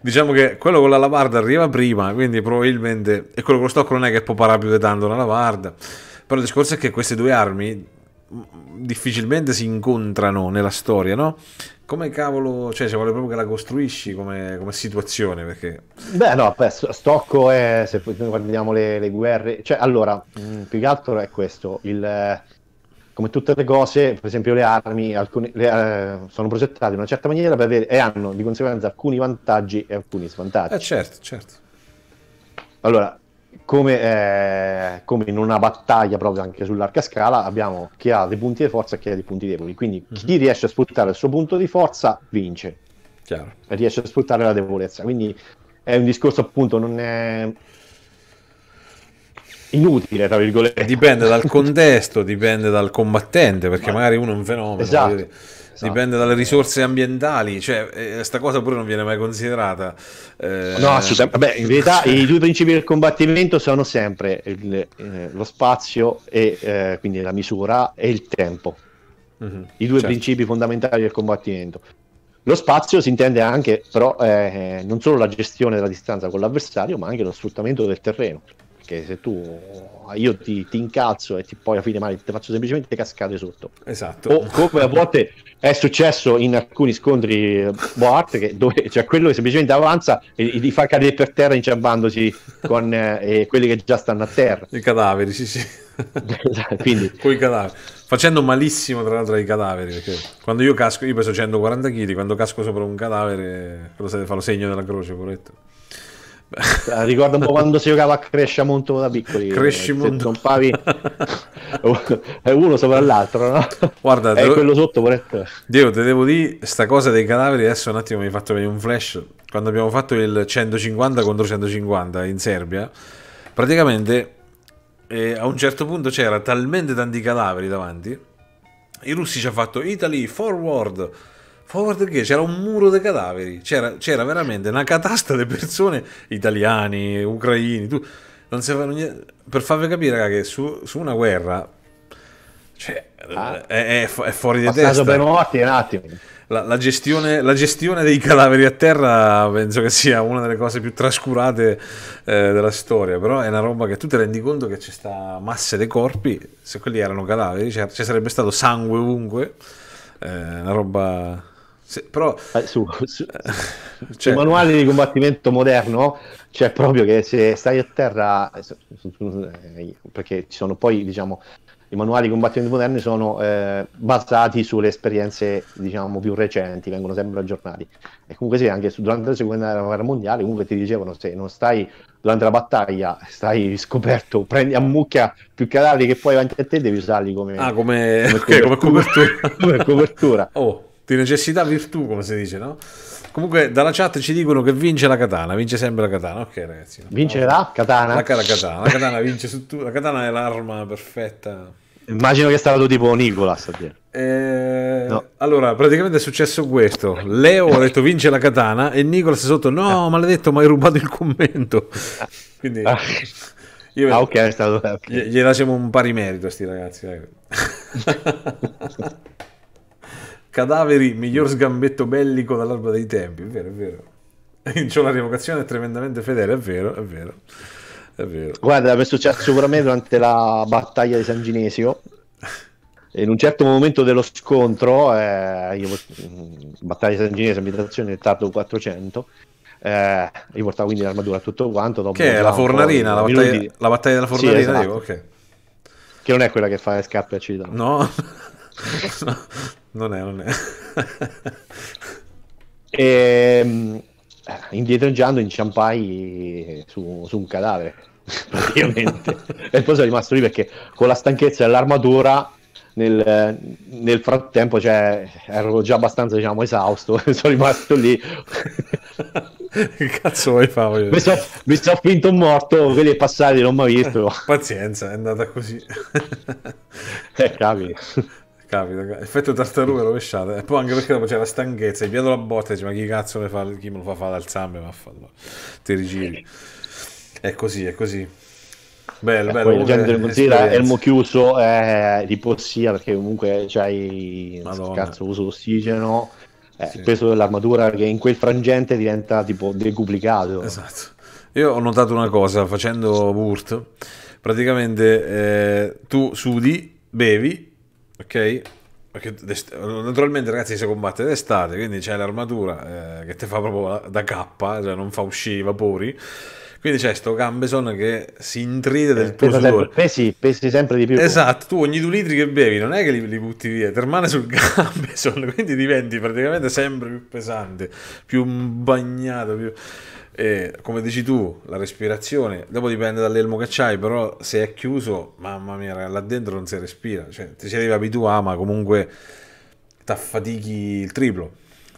diciamo che quello con la labarda arriva prima quindi probabilmente e quello con lo stocco non è che può parare più di tanto una labarda però il discorso è che queste due armi difficilmente si incontrano nella storia, no? Come cavolo, cioè ci vuole proprio che la costruisci come, come situazione perché... Beh no, beh, Stocco è, se guardiamo le, le guerre, cioè allora, mm, più che altro è questo, il, come tutte le cose, per esempio le armi alcune, le, eh, sono progettate in una certa maniera avere, e hanno di conseguenza alcuni vantaggi e alcuni svantaggi. Eh certo, certo. Allora, come, eh, come, in una battaglia proprio anche su larga scala abbiamo chi ha dei punti di forza e chi ha dei punti deboli quindi mm-hmm. chi riesce a sfruttare il suo punto di forza vince Chiaro. e riesce a sfruttare la debolezza quindi è un discorso appunto non è inutile tra virgolette dipende dal contesto dipende dal combattente perché magari uno è un fenomeno esatto esatto. dipende dalle risorse ambientali, cioè questa eh, cosa pure non viene mai considerata. Eh... No, assolutamente. Vabbè, in verità i due principi del combattimento sono sempre il, eh, lo spazio e eh, quindi la misura e il tempo. Mm-hmm, I due certo. principi fondamentali del combattimento. Lo spazio si intende anche, però, eh, non solo la gestione della distanza con l'avversario, ma anche lo sfruttamento del terreno perché se tu io ti, ti incazzo e ti poi a fine male ti faccio semplicemente cascate sotto. Esatto. O come a volte è successo in alcuni scontri boart che dove c'è quello che semplicemente avanza e li fa cadere per terra inciampandosi con eh, quelli che già stanno a terra. I cadaveri, sì, sì. Quindi... Con i cadaveri. Facendo malissimo tra l'altro ai cadaveri, perché quando io casco, io peso 140 kg, quando casco sopra un cadavere, quello fa lo segno della croce, corretto. Eh, ricorda un po' quando si giocava a Cresciamonto da piccoli Cresciamonto trompavi uno sopra l'altro no? guarda e quello sotto corretto Dio te devo dire sta cosa dei cadaveri adesso un attimo mi hai fatto vedere un flash. Quando abbiamo fatto il 150 contro 150 in Serbia praticamente eh, a un certo punto c'era talmente tanti cadaveri davanti i russi ci hanno fatto Italy forward Forward che c'era un muro dei cadaveri, c'era, c'era, veramente una catasta di persone, italiani, ucraini, tu, non sapevano niente. Per farvi capire che su, su una guerra cioè, ah, è, è, è, fuori di testa. per morti un attimo. La, la, gestione, la, gestione, dei cadaveri a terra penso che sia una delle cose più trascurate eh, della storia, però è una roba che tu ti rendi conto che c'è sta masse dei corpi, se quelli erano cadaveri, cioè, ci sarebbe stato sangue ovunque, eh, una roba se, però, eh, su, su, cioè... sui manuali di combattimento moderno c'è proprio che se stai a terra, eh, perché ci sono poi diciamo i manuali di combattimento moderni sono eh, basati sulle esperienze diciamo più recenti, vengono sempre aggiornati. E comunque sì, anche su, durante la seconda guerra mondiale comunque ti dicevano se non stai durante la battaglia, stai scoperto, prendi a mucchia più cadaveri che poi avanti a te, devi usarli come, ah, come, come, come copertura. come copertura. oh, di necessità virtù, come si dice, no? Comunque dalla chat ci dicono che vince la katana, vince sempre la katana. Ok, ragazzi. Vince la katana? La, katana, la katana vince su tutto. La katana è l'arma perfetta. Immagino che è stato tipo Nicolas a dire. Eh, no. Allora, praticamente è successo questo. Leo ha detto vince la katana e Nicolas sotto no, maledetto, ma hai rubato il commento. Quindi Ah. io Ah, ok, è stato... ok. gli, gli lasciamo un pari merito a sti ragazzi. Cadaveri, miglior sgambetto bellico dall'alba dei tempi. È vero, è vero. C'ho la rievocazione è tremendamente fedele, è vero, è vero. È vero. Guarda, è successo pure a me durante la battaglia di San Ginesio. In un certo momento dello scontro, eh, io, mh, battaglia di San Ginesio, abitazione del tardo 400, eh, io portavo quindi l'armatura e tutto quanto. dopo Che è la fornarina, la battaglia, la battaglia della Sì, fornarina, esatto. dico, ok. Che non è quella che fa le scarpe a Citano. No, No, non è, non è. E mh, indietreggiando inciampai su, su un cadavere praticamente e poi sono rimasto lì perché con la stanchezza dell'armatura nel, nel frattempo cioè, ero già abbastanza diciamo esausto sono rimasto lì che cazzo vuoi fare? mi sono so finto morto quelli passati non mi ha visto Pazienza, è andata così. eh, capi. Capita, effetto tartaruga rovesciata. E poi anche perché dopo c'è la stanchezza, hai piato la botta e dici ma chi cazzo me, fa, chi me lo fa fare dal zambe? Ma fa, ti rigiri. È così, è così. Bello, E bello. poi la comunque, gente non considera esperienza. elmo chiuso è di possia perché comunque c'hai scarso uso d'ossigeno eh, Sì. il peso dell'armatura che in quel frangente diventa tipo decuplicato Esatto. Io ho notato una cosa facendo Wurt. Praticamente eh, tu sudi, bevi, ok? Perché naturalmente ragazzi si combatte d'estate, quindi c'è l'armatura eh, che ti fa proprio da cappa, cioè non fa uscire i vapori. Quindi c'è sto Gambeson che si intride del tuo Pesa sempre- sudore. pesi, pesi sempre di più Esatto, tu ogni due litri che bevi non è che li, li butti via, ti rimane sul Gambeson, quindi diventi praticamente sempre più pesante, più bagnato, più... E, come dici tu, la respirazione, dopo dipende dall'elmo che c'hai, però se è chiuso, mamma mia, là dentro non si respira, cioè ti ci devi abituare, ma comunque ti affatichi il triplo,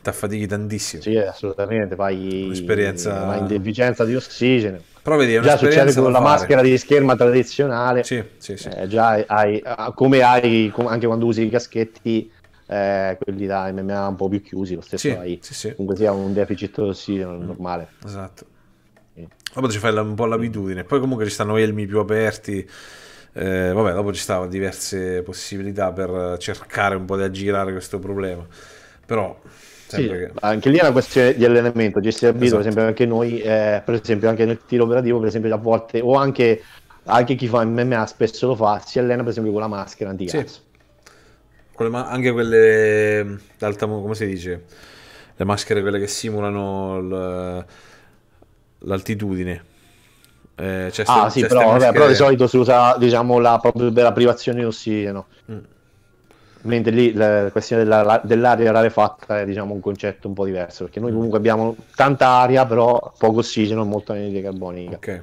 ti affatichi tantissimo. sì assolutamente fai Un'esperienza- vai in deficienza di ossigeno Però vedi, è già succede con la fare. maschera di scherma tradizionale Sì, sì, sì. Eh, già hai, come hai anche quando usi i caschetti eh, quelli da MMA un po' più chiusi lo stesso Sì, hai sì, sì. comunque sia un deficit d'ossigeno normale Esatto. Sì. Dopo ci fai un po' l'abitudine. Poi comunque ci stanno elmi più aperti. Eh, vabbè, dopo ci stavano diverse possibilità per cercare un po' di aggirare questo problema. Però, Sì, che... anche lì è una questione di allenamento, si abitua, Esatto. per esempio anche noi, eh, per esempio anche nel tiro operativo, per esempio a volte, o anche, anche chi fa MMA spesso lo fa, si allena per esempio con la maschera anticazzo. Quelle ma- anche quelle d'alta, come si dice? Le maschere, quelle che simulano il- l'altitudine. Eh, c'è Ah ste- sì, c'è ste però, vabbè, maschere- però di solito si usa diciamo la, proprio per la privazione di ossigeno. Mm. Mentre lì la questione della- dell'aria rarefatta è diciamo un concetto un po' diverso, perché noi Mm. comunque abbiamo tanta aria, però poco ossigeno e molta anidride carbonica. Ok.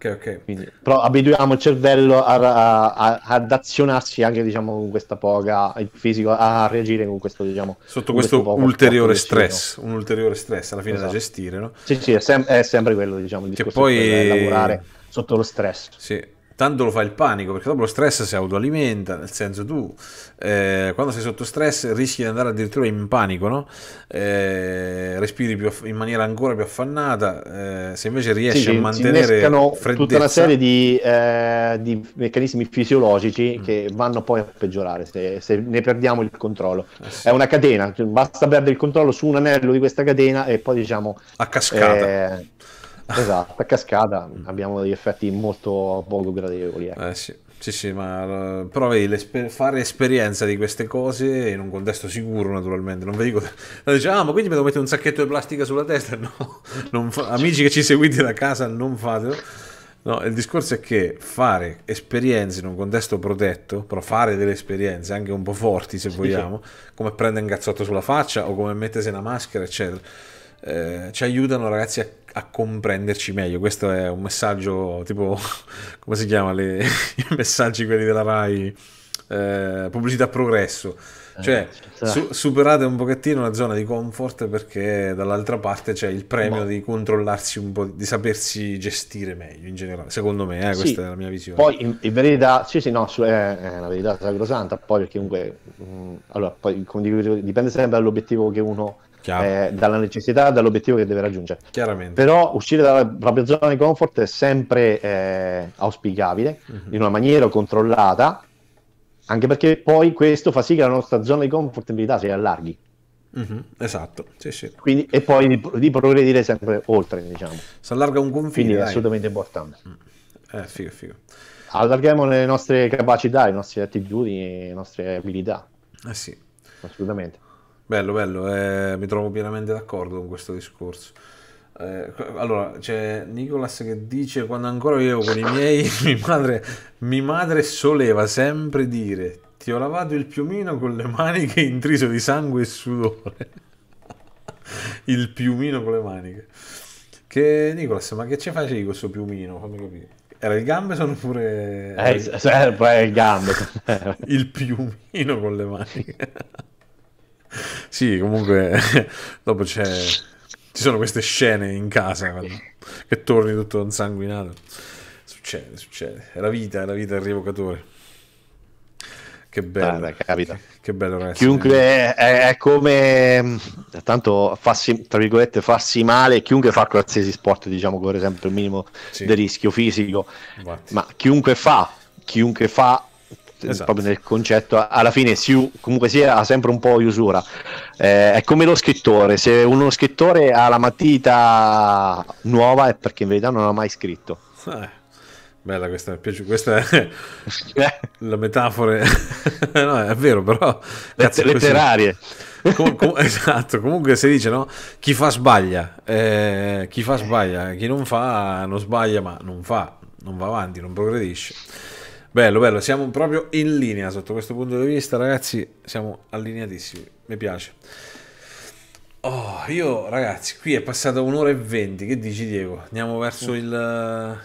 Ok, ok. Quindi, però abituiamo il cervello a- a- a- ad azionarsi anche diciamo con questa poca il fisico a reagire con questo diciamo Sotto con questo poco ulteriore stress, un ulteriore stress alla fine da Esatto. gestire, no? Sì, sì, è, sem- è sempre quello diciamo il Che discorso poi- lavorare sotto lo stress. Sì, tanto lo fa il panico, perché dopo lo stress si autoalimenta, nel senso tu eh, quando sei sotto stress rischi di andare addirittura in panico, no? Eh, respiri più in maniera ancora più affannata, eh, se invece riesci Sì, a mantenere freddezza, tutta una serie di, eh, di meccanismi Mm. fisiologici che vanno poi a peggiorare se, se ne perdiamo il controllo. Eh sì, È una catena, basta perdere il controllo su un anello di questa catena e poi diciamo a cascata. Eh, esatto, a cascata abbiamo degli effetti molto poco gradevoli. ecco. Eh sì, sì, sì, ma eh, però vedi, fare esperienza di queste cose in un contesto sicuro, naturalmente. Non vi dico, non dice, ah, ma quindi mi devo mettere un sacchetto di plastica sulla testa? No, fa- amici che ci seguite da casa, non fatelo. No, il discorso è che fare esperienze in un contesto protetto, però fare delle esperienze anche un po' forti se vogliamo, come prendere un cazzotto sulla faccia o come mettersi una maschera, eccetera, eh, ci aiutano ragazzi a, a, comprenderci meglio. Questo è un messaggio tipo, come si chiama, le, i messaggi quelli della RAI, eh, pubblicità progresso cioè, eh, su- superate un pochettino la zona di comfort perché dall'altra parte c'è il premio Ma... di controllarsi un po', di sapersi gestire meglio in generale. Secondo me, eh, questa sì. è la mia visione. Poi in, in verità, sì, sì, no, è, è una verità sacrosanta. Poi perché comunque, mh, mm, allora, poi dipende sempre dall'obiettivo che uno eh, dalla necessità e dall'obiettivo che deve raggiungere. Chiaramente. Però uscire dalla propria zona di comfort è sempre eh, auspicabile, mm-hmm. in una maniera controllata, anche perché poi questo fa sì che la nostra zona di confortabilità si allarghi. Mm-hmm, esatto, sì, sì. Quindi, e poi di, di, progredire sempre oltre, diciamo. Si allarga un confine. Quindi è assolutamente importante. Mm. Eh, figo, figo. Allarghiamo le nostre capacità, le nostre attitudini, le nostre abilità. Eh sì. Assolutamente. Bello, bello, eh, mi trovo pienamente d'accordo con questo discorso. Eh, allora, c'è Nicolas che dice quando ancora vivevo con i miei, mia madre, mia madre soleva sempre dire ti ho lavato il piumino con le maniche intriso di sangue e sudore. il piumino con le maniche. Che Nicolas, ma che ci facevi questo piumino? Fammi capire. Era il gambe sono pure... Eh, era il gambe. il piumino con le maniche. Sì, comunque dopo c'è ci sono queste scene in casa quando, che torni tutto insanguinato. Succede, succede. È la vita, è la vita del rievocatore. Che bello. Ah, capita. Che bello. Chiunque è, è, come tanto farsi, tra virgolette, farsi male, chiunque fa qualsiasi sport, diciamo, corre sempre il minimo sì. di rischio fisico. Infatti. Ma chiunque fa, chiunque fa esatto. proprio nel concetto, alla fine si, comunque sia ha sempre un po' di usura. Eh, è come lo scrittore, se uno scrittore ha la matita nuova è perché in verità non ha mai scritto. Eh, bella questa, mi piaciuta, questa è la metafora, no, è vero però... Cazzo, letterarie. Com- com- esatto, comunque si dice no? Chi fa sbaglia, eh, chi fa sbaglia, chi non fa non sbaglia ma non fa, non va avanti, non progredisce. Bello, bello, siamo proprio in linea sotto questo punto di vista, ragazzi, siamo allineatissimi, mi piace. Oh, io ragazzi, qui è passata un'ora e venti, che dici Diego? Andiamo verso il...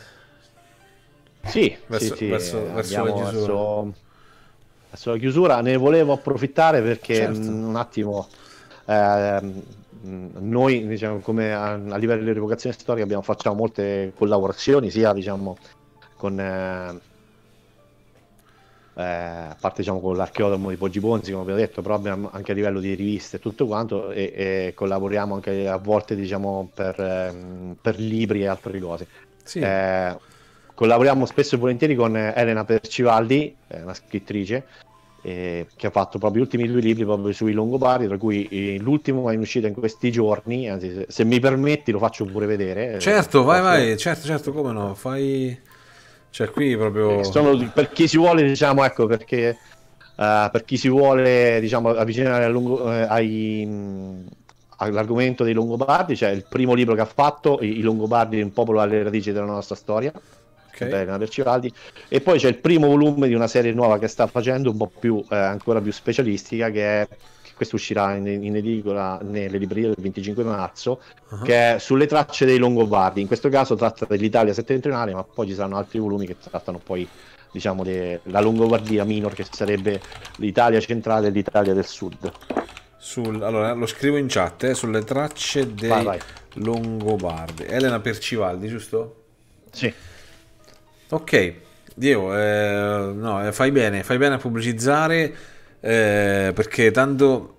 Sì, verso, sì, sì. verso, verso la chiusura. Verso, verso, la chiusura, ne volevo approfittare perché certo. un attimo... Eh, noi diciamo come a, a livello di rievocazione storica abbiamo, facciamo molte collaborazioni sia diciamo con eh, eh, a parte diciamo con l'archeodromo di Poggi Ponzi come abbiamo detto però anche a livello di riviste e tutto quanto e, e collaboriamo anche a volte diciamo per, ehm, per libri e altre cose sì. eh, collaboriamo spesso e volentieri con Elena Percivaldi una scrittrice eh, che ha fatto proprio gli ultimi due libri proprio sui Longobardi, tra cui eh, l'ultimo è in uscita in questi giorni, anzi se, se mi permetti lo faccio pure vedere. Certo, vai, vai, certo, certo, come no, fai... Cioè qui proprio... Eh, sono, per chi si vuole, diciamo, ecco, perché uh, per chi si vuole, diciamo, avvicinare lungo, eh, ai, mh, all'argomento dei Longobardi, c'è cioè il primo libro che ha fatto, I, I Longobardi, un popolo alle radici della nostra storia, okay. Elena Percivaldi, e poi c'è il primo volume di una serie nuova che sta facendo, un po' più, eh, ancora più specialistica, che è questo uscirà in, in, edicola nelle librerie il 25 marzo, uh-huh. che è sulle tracce dei Longobardi. In questo caso tratta dell'Italia settentrionale, ma poi ci saranno altri volumi che trattano poi diciamo della Longobardia minor, che sarebbe l'Italia centrale e l'Italia del sud. Sul, allora lo scrivo in chat eh, sulle tracce dei vai, vai. Longobardi. Elena Percivaldi, giusto? Sì. Ok, Diego, eh, no, eh, fai bene, fai bene a pubblicizzare eh, perché tanto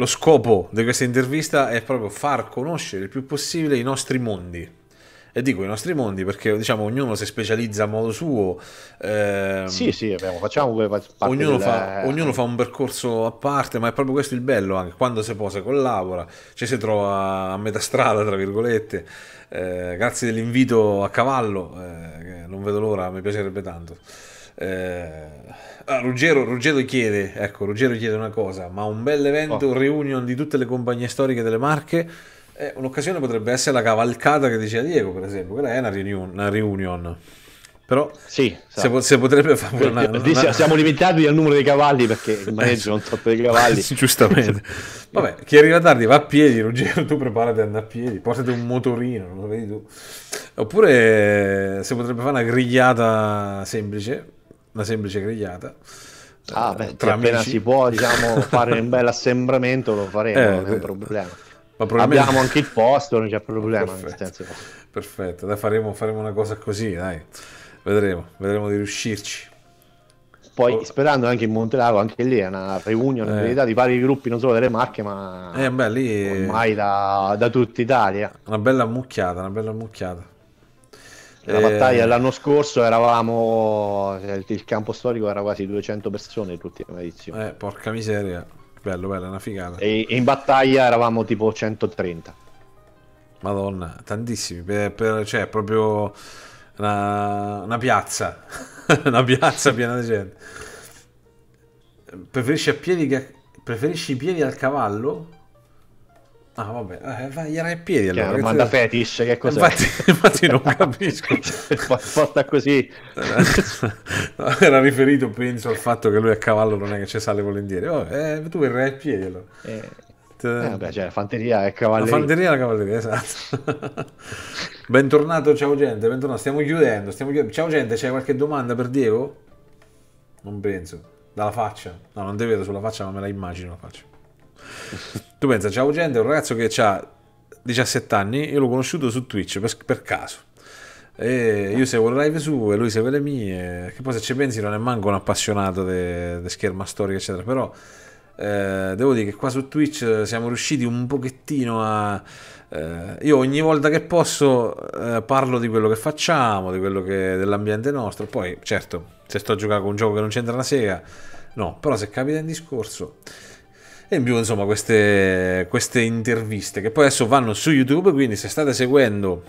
lo scopo di questa intervista è proprio far conoscere il più possibile i nostri mondi. E dico i nostri mondi perché diciamo ognuno si specializza a modo suo. Ehm, sì, sì, abbiamo, facciamo ognuno, del... fa, ognuno, fa, un percorso a parte, ma è proprio questo il bello anche quando si posa collabora, ci si trova a metà strada, tra virgolette. Eh, grazie dell'invito a cavallo, eh, non vedo l'ora, mi piacerebbe tanto. Eh, Ah, Ruggero, Ruggero, chiede, ecco, Ruggero chiede una cosa, ma un bel evento, oh. reunion di tutte le compagnie storiche delle Marche, eh, un'occasione potrebbe essere la cavalcata che diceva Diego, per esempio, quella è una reunion. Una reunion. Però sì, se, po- se, potrebbe fare una, una... Siamo limitati al numero dei cavalli perché il maneggio non troppo dei cavalli. Giustamente. Vabbè, chi arriva tardi va a piedi, Ruggero, tu preparati ad andare a piedi, portati un motorino, lo vedi tu. Oppure se potrebbe fare una grigliata semplice, una semplice grigliata. Ah, beh, tra appena si può diciamo, fare un bel assembramento lo faremo, eh, non è un problema. Probabilmente... Abbiamo anche il posto, non c'è problema. Perfetto, Perfetto. Dai, faremo, faremo una cosa così, dai. Vedremo, vedremo di riuscirci. Poi oh. sperando anche in Montelago, anche lì è una riunione verità di vari gruppi, non solo delle Marche, ma eh, beh, lì... ormai da, da tutta Italia. Una bella mucchiata, una bella mucchiata. La eh... battaglia dell'anno scorso eravamo, il campo storico era quasi 200 persone l'ultima edizione. Eh, porca miseria, bello, bello, una figata. E in battaglia eravamo tipo 130. Madonna, tantissimi, per, per, cioè proprio una, una piazza, una piazza piena di gente. Preferisci a piedi che preferisci i piedi al cavallo? Ah, vabbè, eh, vai a piedi allora. Che domanda che... fetish, che cos'è? Infatti, infatti non capisco. Fatta così. Era riferito, penso, al fatto che lui a cavallo non è che ci sale volentieri. Vabbè, eh, tu verrai a piedi allora. Eh, eh, vabbè, cioè, fanteria e cavalleria. La fanteria e la cavalleria, esatto. bentornato, ciao gente, bentornato. Stiamo chiudendo, stiamo chiudendo. Ciao gente, c'è qualche domanda per Diego? Non penso. Dalla faccia. No, non ti vedo sulla faccia, ma me la immagino la faccia. Tu pensa, ciao gente, è un ragazzo che ha 17 anni, io l'ho conosciuto su Twitch per, per caso. E io seguo le live su e lui segue le mie. Che poi se ci pensi non è manco un appassionato di scherma storica, eccetera. Però eh, devo dire che qua su Twitch siamo riusciti un pochettino a... Eh, io ogni volta che posso eh, parlo di quello che facciamo, di quello che, dell'ambiente nostro. Poi, certo, se sto a giocare con un gioco che non c'entra una sega, no, però se capita in discorso. E in più, insomma, queste, queste interviste che poi adesso vanno su YouTube, quindi se state seguendo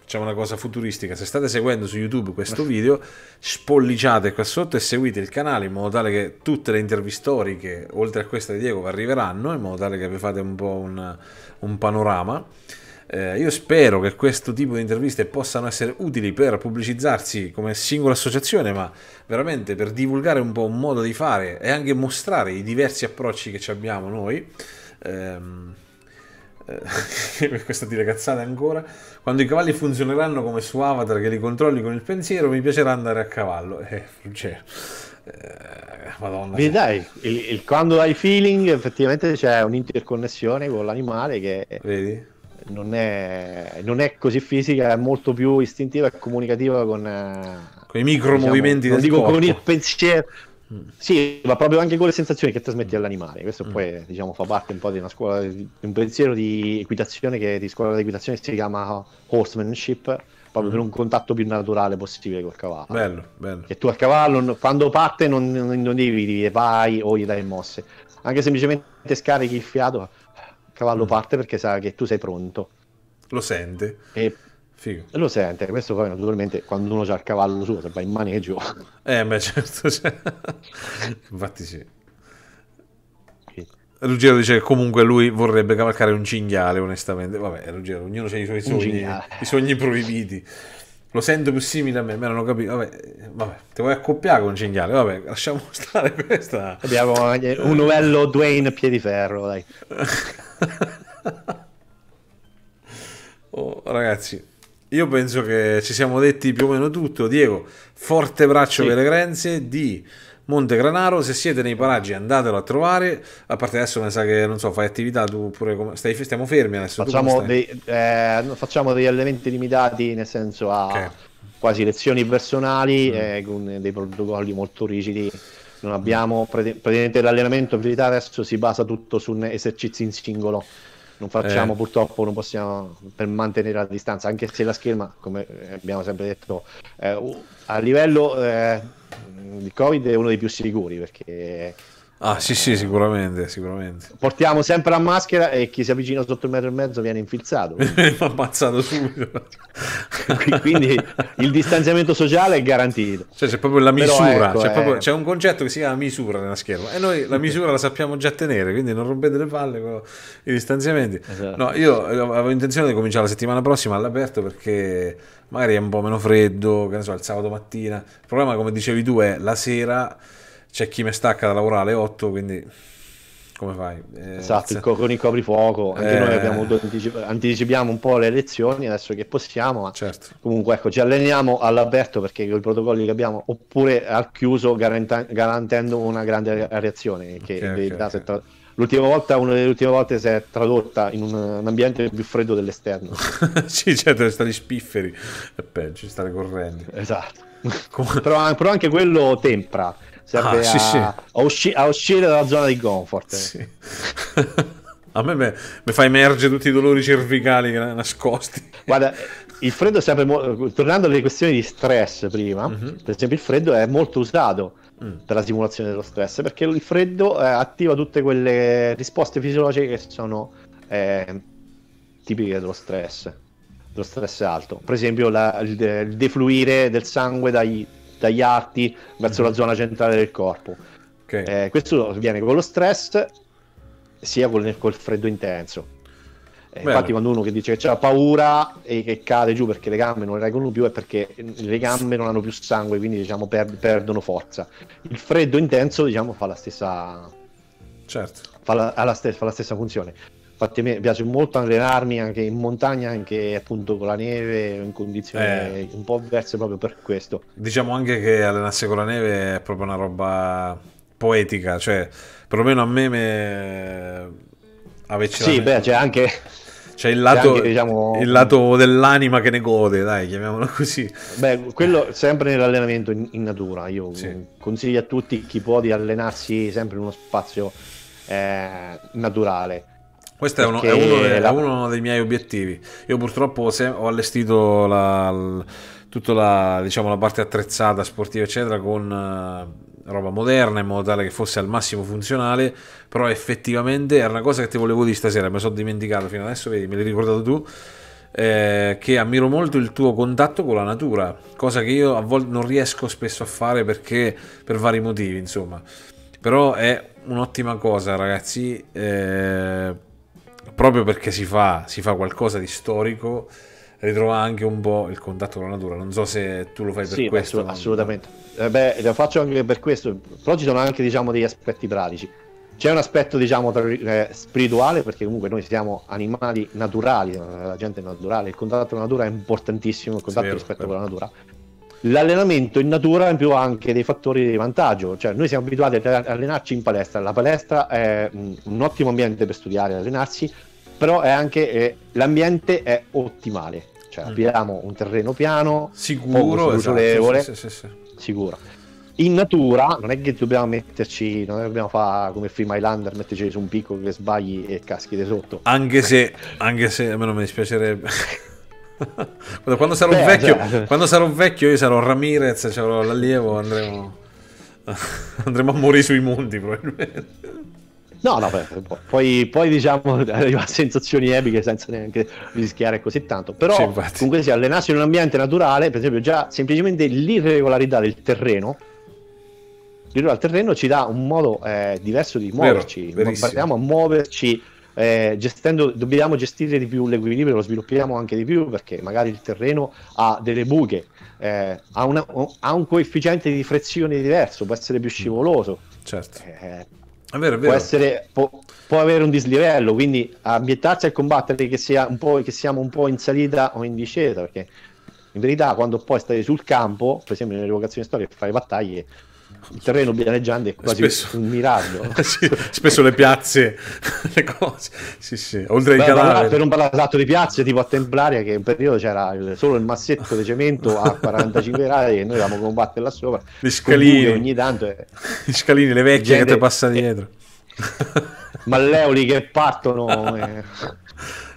facciamo una cosa futuristica. Se state seguendo su YouTube questo video, spolliciate qua sotto e seguite il canale in modo tale che tutte le interviste storiche, oltre a questa di Diego, arriveranno, in modo tale che vi fate un po' un, un panorama. Eh, io spero che questo tipo di interviste possano essere utili per pubblicizzarsi come singola associazione, ma veramente per divulgare un po' un modo di fare e anche mostrare i diversi approcci che abbiamo noi. Eh, eh, questa dire cazzate ancora, quando i cavalli funzioneranno come su Avatar che li controlli con il pensiero, mi piacerà andare a cavallo. Eh, cioè, eh, Madonna. Vedi, dai, il, il, quando hai feeling, effettivamente c'è un'interconnessione con l'animale che Vedi? Non, è, non è così fisica, è molto più istintiva e comunicativa con, eh, con i micro diciamo, movimenti del dico corpo. con il pensiero sì, ma proprio anche con le sensazioni che trasmetti all'animale. Questo mm. poi diciamo, fa parte un po' di una scuola, di un pensiero di equitazione che di scuola di equitazione si chiama horsemanship, proprio mm. per un contatto più naturale possibile col cavallo. Bello, bello. Che tu al cavallo, quando parte, non, non, non devi dire vai o gli dai mosse. Anche semplicemente scarichi il fiato, cavallo mm. parte perché sa che tu sei pronto. Lo sente. E Figo. Lo sente, questo poi naturalmente quando uno ha il cavallo suo, se va in maneggio. Eh, beh, certo. Cioè... Infatti sì. Ruggero dice che comunque lui vorrebbe cavalcare un cinghiale, onestamente. Vabbè, Ruggero, ognuno ha i suoi sogni, i sogni proibiti. Lo sento più simile a me, me non ho capito. Vabbè, vabbè, ti vuoi accoppiare con un cinghiale? Vabbè, lasciamo stare questa. Abbiamo un novello Dwayne Piediferro, dai. oh, ragazzi, io penso che ci siamo detti più o meno tutto. Diego, forte braccio sì. per le Grenze di Monte Granaro. Se siete nei paraggi, andatelo a trovare. A parte adesso, mi sa che non so, fai attività tu pure. Come... Stai, stiamo fermi adesso. Facciamo, dei, eh, facciamo degli elementi limitati, nel senso a okay. quasi lezioni personali mm. eh, con dei protocolli molto rigidi. Non abbiamo praticamente l'allenamento in verità adesso si basa tutto su esercizi in singolo non facciamo eh. purtroppo, non possiamo per mantenere la distanza, anche se la scherma, come abbiamo sempre detto, eh, a livello eh, di Covid è uno dei più sicuri perché... Ah sì sì sicuramente, sicuramente. Portiamo sempre la maschera e chi si avvicina sotto il metro e mezzo viene infilzato. Viene ammazzato subito. quindi il distanziamento sociale è garantito. Cioè c'è proprio la misura, ecco, c'è, proprio, eh... c'è, un concetto che si chiama misura nella scherma e noi la misura la sappiamo già tenere, quindi non rompete le palle con i distanziamenti. Esatto. No, io avevo intenzione di cominciare la settimana prossima all'aperto perché magari è un po' meno freddo, che ne so, il sabato mattina. Il problema, come dicevi tu, è la sera c'è chi mi stacca da lavorare alle 8, quindi come fai? Eh, esatto, se... con il coprifuoco, anche eh... noi abbiamo anticip- anticipiamo un po' le lezioni adesso che possiamo, ma certo. comunque ecco, ci alleniamo all'aperto perché con i protocolli che abbiamo, oppure al chiuso garanta- garantendo una grande reazione, che okay, verità okay, tra... L'ultima volta, una delle ultime volte si è tradotta in un, un ambiente più freddo dell'esterno. sì, cioè devi stare spifferi, è peggio, stare correndo. Esatto. però, però anche quello tempra serve ah, sì, a, sì. A, usci- a, uscire dalla zona di comfort. Sì. a me mi fa emergere tutti i dolori cervicali nascosti. Guarda, il freddo è sempre mo- tornando alle questioni di stress prima, mm-hmm. per esempio il freddo è molto usato mm. per la simulazione dello stress perché il freddo eh, attiva tutte quelle risposte fisiologiche che sono eh, tipiche dello stress dello stress alto per esempio la, il, il defluire del sangue dai, dagli arti verso la mhm. zona centrale del corpo. Okay. Eh, questo avviene con lo stress sia col, col freddo intenso. Eh, infatti, quando uno che dice che ha paura e che cade giù perché le gambe non le reggono più, è perché le gambe non hanno più sangue, quindi diciamo per, perdono forza. Il freddo intenso, diciamo, fa la stessa. Certo. Fa la, st- fa la stessa funzione. Infatti a me piace molto allenarmi anche in montagna, anche appunto con la neve, in condizioni eh, un po' diverse proprio per questo. Diciamo anche che allenarsi con la neve è proprio una roba poetica, cioè perlomeno a me me... Avecci sì, beh, c'è anche... C'è il lato, anche, diciamo... il lato, dell'anima che ne gode, dai, chiamiamolo così. Beh, quello sempre nell'allenamento in, in natura. Io sì. consiglio a tutti chi può di allenarsi sempre in uno spazio eh, naturale questo è uno, è, uno dei, la... è uno, dei, miei obiettivi. Io purtroppo ho allestito la, tutta la, diciamo, la, parte attrezzata, sportiva, eccetera, con uh, roba moderna in modo tale che fosse al massimo funzionale. Però effettivamente era una cosa che ti volevo dire stasera, mi sono dimenticato fino adesso, vedi, me l'hai ricordato tu. Eh, che ammiro molto il tuo contatto con la natura, cosa che io a volte non riesco spesso a fare perché per vari motivi, insomma. Però è un'ottima cosa, ragazzi. Eh, proprio perché si fa, si fa qualcosa di storico, ritrova anche un po' il contatto con la natura. Non so se tu lo fai per sì, questo. Assolut- assolutamente. Eh beh, lo faccio anche per questo, però ci sono anche diciamo, degli aspetti pratici. C'è un aspetto diciamo eh, spirituale perché comunque noi siamo animali naturali, la gente è naturale, il contatto con la natura è importantissimo, il contatto vero, rispetto con la natura. L'allenamento in natura in più ha anche dei fattori di vantaggio, cioè noi siamo abituati ad allenarci in palestra, la palestra è un ottimo ambiente per studiare e allenarsi, però è anche eh, l'ambiente è ottimale, cioè mm. abbiamo un terreno piano, sicuro, esatto, sì, sì, sì, sicuro. In natura non è che dobbiamo metterci, non è che dobbiamo fare come Free Mylander, metterci su un picco che sbagli e caschi di sotto. Anche se, anche se a me non mi dispiacerebbe. quando, sarò Beh, vecchio, cioè... quando sarò vecchio, io sarò Ramirez, sarò l'allievo, andremo, andremo a morire sui monti probabilmente. No, no, poi, poi diciamo arriva a sensazioni epiche senza neanche rischiare così tanto. Però sì, comunque si allenarsi in un ambiente naturale, per esempio, già semplicemente l'irregolarità del terreno. L'irregolarità del terreno ci dà un modo eh, diverso di muoverci. Vero, Partiamo a muoverci eh, gestendo, dobbiamo gestire di più l'equilibrio, lo sviluppiamo anche di più perché magari il terreno ha delle buche, eh, ha, una, ha, un coefficiente di frizione diverso, può essere più scivoloso. Certo. Eh, è vero, è vero. Può, essere, può, può, avere un dislivello, quindi ambientarsi a combattere che, sia che, siamo un po' in salita o in discesa, perché in verità quando poi stai sul campo, per esempio nelle vocazioni storiche, fai battaglie, il terreno pianeggiante è quasi spesso, un miraggio. sì, spesso le piazze, le cose, sì, sì. oltre ai canali. Per parlare esatto di piazze, tipo a Templaria, che in periodo c'era il, solo il massetto di cemento a 45 gradi e noi dovevamo combattere là sopra. Gli scalini, ogni tanto. È... Gli scalini, le vecchie gente... che ti passa dietro. Malleoli che partono. E...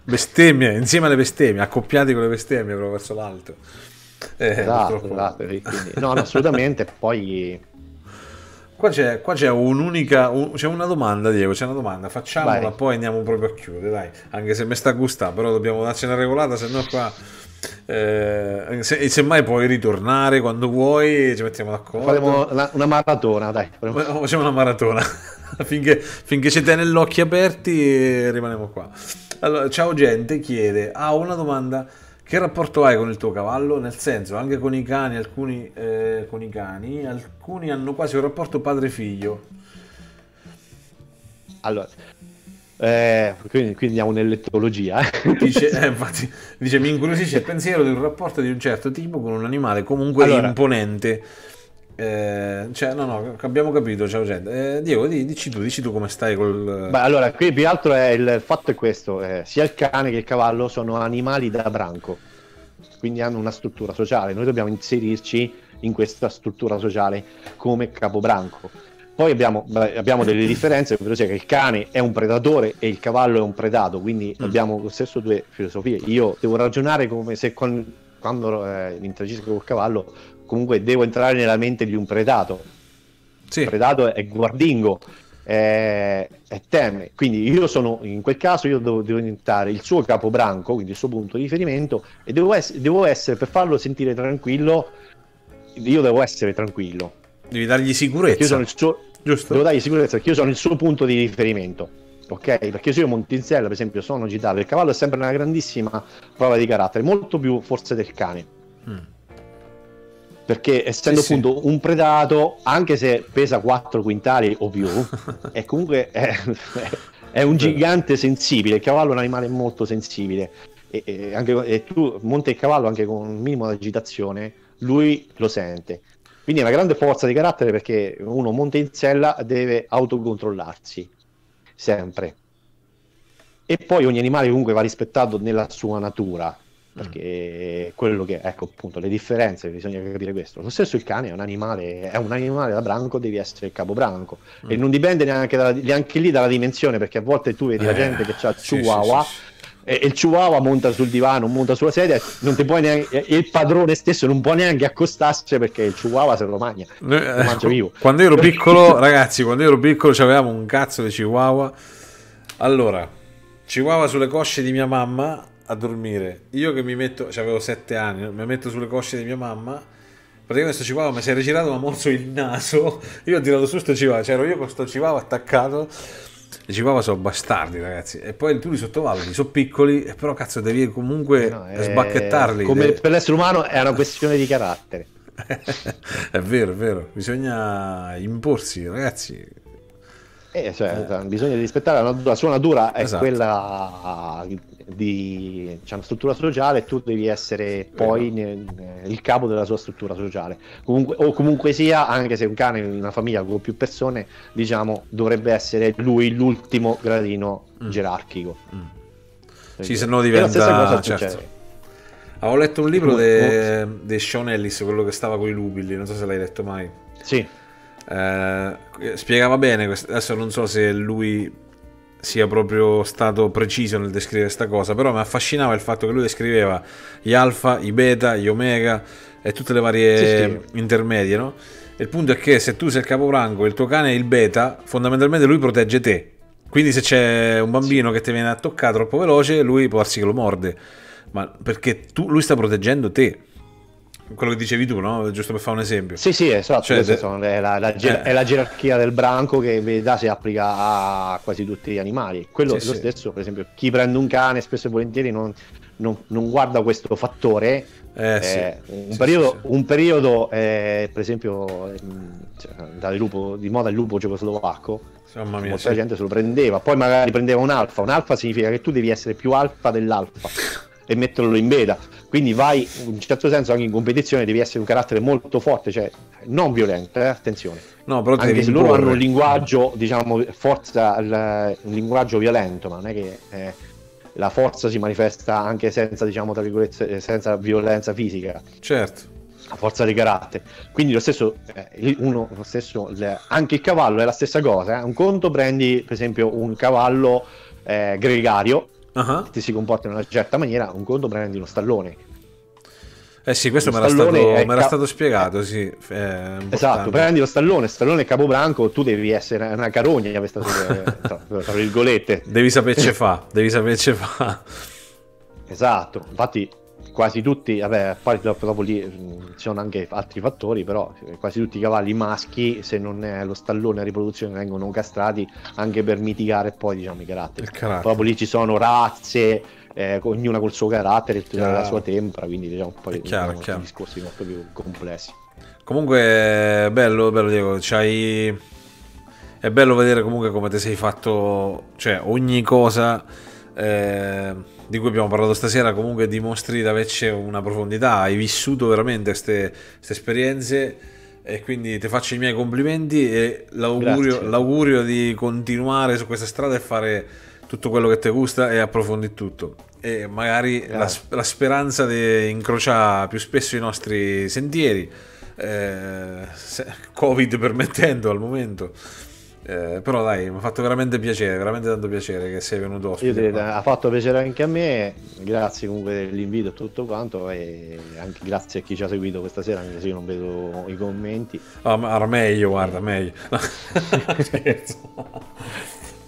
Bestemmie, insieme alle bestemmie, accoppiati con le bestemmie proprio verso l'alto. Eh, esatto, esatto quindi, no, assolutamente. Poi Qua c'è, qua c'è un'unica, un, c'è una domanda Diego, c'è una domanda, facciamola, Vai. poi andiamo proprio a chiudere, dai, anche se mi sta gustando, però dobbiamo darci una regolata, se no qua... Eh, se, semmai puoi ritornare quando vuoi, ci mettiamo d'accordo. Faremo una, una maratona, dai. Facciamo una maratona. finché, finché gli occhi aperti, rimaniamo qua. Allora, ciao gente, chiede, ha ah, una domanda. Che rapporto hai con il tuo cavallo? Nel senso, anche con i cani, alcuni eh, con i cani, alcuni hanno quasi un rapporto padre-figlio. Allora, eh, quindi, quindi, andiamo nell'etologia. Dice, eh, infatti, dice, mi incuriosisce il pensiero di un rapporto di un certo tipo con un animale comunque allora, imponente. Eh, cioè, no, no, abbiamo capito, ciao gente. Eh, Diego, dici tu, dici tu come stai col... Beh, allora, qui più altro è il, il fatto è questo, eh, sia il cane che il cavallo sono animali da branco, quindi hanno una struttura sociale, noi dobbiamo inserirci in questa struttura sociale come capobranco poi abbiamo, abbiamo delle differenze, ovvero sia che il cane è un predatore e il cavallo è un predato, quindi mm. abbiamo lo stesso due filosofie. Io devo ragionare come se con, quando eh, interagisco col cavallo, comunque devo entrare nella mente di un predato. Sì. Il predato è guardingo, è, è teme. Quindi io sono, in quel caso, io devo, diventare il suo capobranco, quindi il suo punto di riferimento, e devo, ess- devo essere, per farlo sentire tranquillo, io devo essere tranquillo. Devi dargli sicurezza. Io sono il suo, Giusto. Devo dargli sicurezza perché io sono il suo punto di riferimento. Ok? Perché se io Montinsella, per esempio, sono agitato, il cavallo è sempre una grandissima prova di carattere, molto più forse del cane. Mm. Perché essendo sì, appunto sì. un predato, anche se pesa 4 quintali o più, è comunque è, è un gigante sensibile. Il cavallo è un animale molto sensibile. E, e, anche, e tu monti il cavallo anche con un minimo di agitazione, lui lo sente. Quindi è una grande forza di carattere perché uno monta in sella deve autocontrollarsi sempre. E poi ogni animale comunque va rispettato nella sua natura, perché mm. quello che ecco appunto le differenze bisogna capire questo lo stesso il cane è un animale è un animale da branco devi essere il capobranco mm. e non dipende neanche, dalla, neanche lì dalla dimensione perché a volte tu vedi eh, la gente che ha il chihuahua sì, sì, sì e il chihuahua monta sul divano, monta sulla sedia, non ti puoi neanche, il padrone stesso non può neanche accostarsi perché il chihuahua se lo mangia, lo eh, mangia vivo. Quando ero piccolo, ragazzi, quando ero piccolo avevamo un cazzo di chihuahua. Allora, chihuahua sulle cosce di mia mamma a dormire. Io che mi metto, avevo sette anni, mi metto sulle cosce di mia mamma. Praticamente questo chihuahua mi si è rigirato, mi ha morso il naso. Io ho tirato su sto chihuahua, c'ero io con sto chihuahua attaccato i Chihuahua sono bastardi, ragazzi. E poi tu li sottovaluti, sono piccoli, però cazzo devi comunque no, è... sbacchettarli. Come devi... per l'essere umano è una questione di carattere. è vero, è vero. Bisogna imporsi, ragazzi. Eh, cioè, eh. Bisogna rispettare la, la, sua natura, è esatto. quella di una struttura sociale e tu devi essere poi nel, il capo della sua struttura sociale. Comunque, o comunque sia, anche se un cane in una famiglia con più persone, diciamo, dovrebbe essere lui l'ultimo gradino mm. gerarchico. Mm. Sì, se no diventa... Certo. Avevo letto un libro di Sean Ellis, quello che stava con i lupi non so se l'hai letto mai. Sì. Eh, spiegava bene, adesso non so se lui sia proprio stato preciso nel descrivere questa cosa, però mi affascinava il fatto che lui descriveva gli alfa, i beta, gli omega e tutte le varie sì, sì. intermedie, no? Il punto è che se tu sei il capobranco e il tuo cane è il beta, fondamentalmente lui protegge te. Quindi se c'è un bambino sì. che ti viene a toccare troppo veloce, lui può darsi che lo morde. Ma perché tu, lui sta proteggendo te quello che dicevi tu, no? Giusto per fare un esempio. Sì, sì, esatto. Cioè, de... è, la, la, eh. è, la, gerarchia del branco che in verità si applica a quasi tutti gli animali. Quello sì, lo sì. stesso, per esempio, chi prende un cane spesso e volentieri non, non, non guarda questo fattore. Eh, eh, sì. un, periodo, un periodo eh, per esempio, cioè, lupo, di moda il lupo cecoslovacco. Mamma mia, molta gente se lo prendeva, poi magari prendeva un alfa. Un alfa significa che tu devi essere più alfa dell'alfa e metterlo in beta quindi vai in un certo senso anche in competizione devi essere un carattere molto forte cioè non violento eh? attenzione. No, però anche se loro hanno un linguaggio diciamo forza un linguaggio violento ma non è che eh, la forza si manifesta anche senza diciamo tra virgolette senza violenza fisica. Certo. La forza di carattere. Quindi lo stesso, eh, uno, lo stesso le, anche il cavallo è la stessa cosa eh? un conto prendi per esempio un cavallo eh, gregario uh-huh. ti si comporta in una certa maniera, un conto prendi uno stallone. Eh sì, questo mi era, stato, cap- stato, spiegato, sì. esatto, prendi lo stallone, stallone capobranco, tu devi essere una carogna, questa, tra virgolette. Devi saperci fa, devi saperci fa. Esatto, infatti quasi tutti, vabbè, poi dopo, dopo lì ci sono anche altri fattori, però quasi tutti i cavalli maschi, se non è lo stallone a riproduzione, vengono castrati anche per mitigare poi diciamo i caratteri. carattere. Proprio lì ci sono razze, eh, ognuna col suo carattere, la sua tempra, quindi diciamo chiaro, sono chiaro. discorsi molto più complessi. Comunque, bello, bello Diego, c'hai... è bello vedere comunque come ti sei fatto, cioè ogni cosa eh, di cui abbiamo parlato stasera comunque dimostri di averci una profondità, hai vissuto veramente queste esperienze e quindi ti faccio i miei complimenti e l'augurio, l'augurio di continuare su questa strada e fare tutto quello che ti gusta e approfondire tutto. E magari la, la, speranza di incrociare più spesso i nostri sentieri eh, covid permettendo al momento eh, però dai, mi ha fatto veramente piacere, veramente tanto piacere che sei venuto ospite. Ha fatto piacere anche a me, grazie comunque dell'invito e tutto quanto e anche grazie a chi ci ha seguito questa sera, anche se io non vedo i commenti. Oh, ma meglio, guarda, meglio.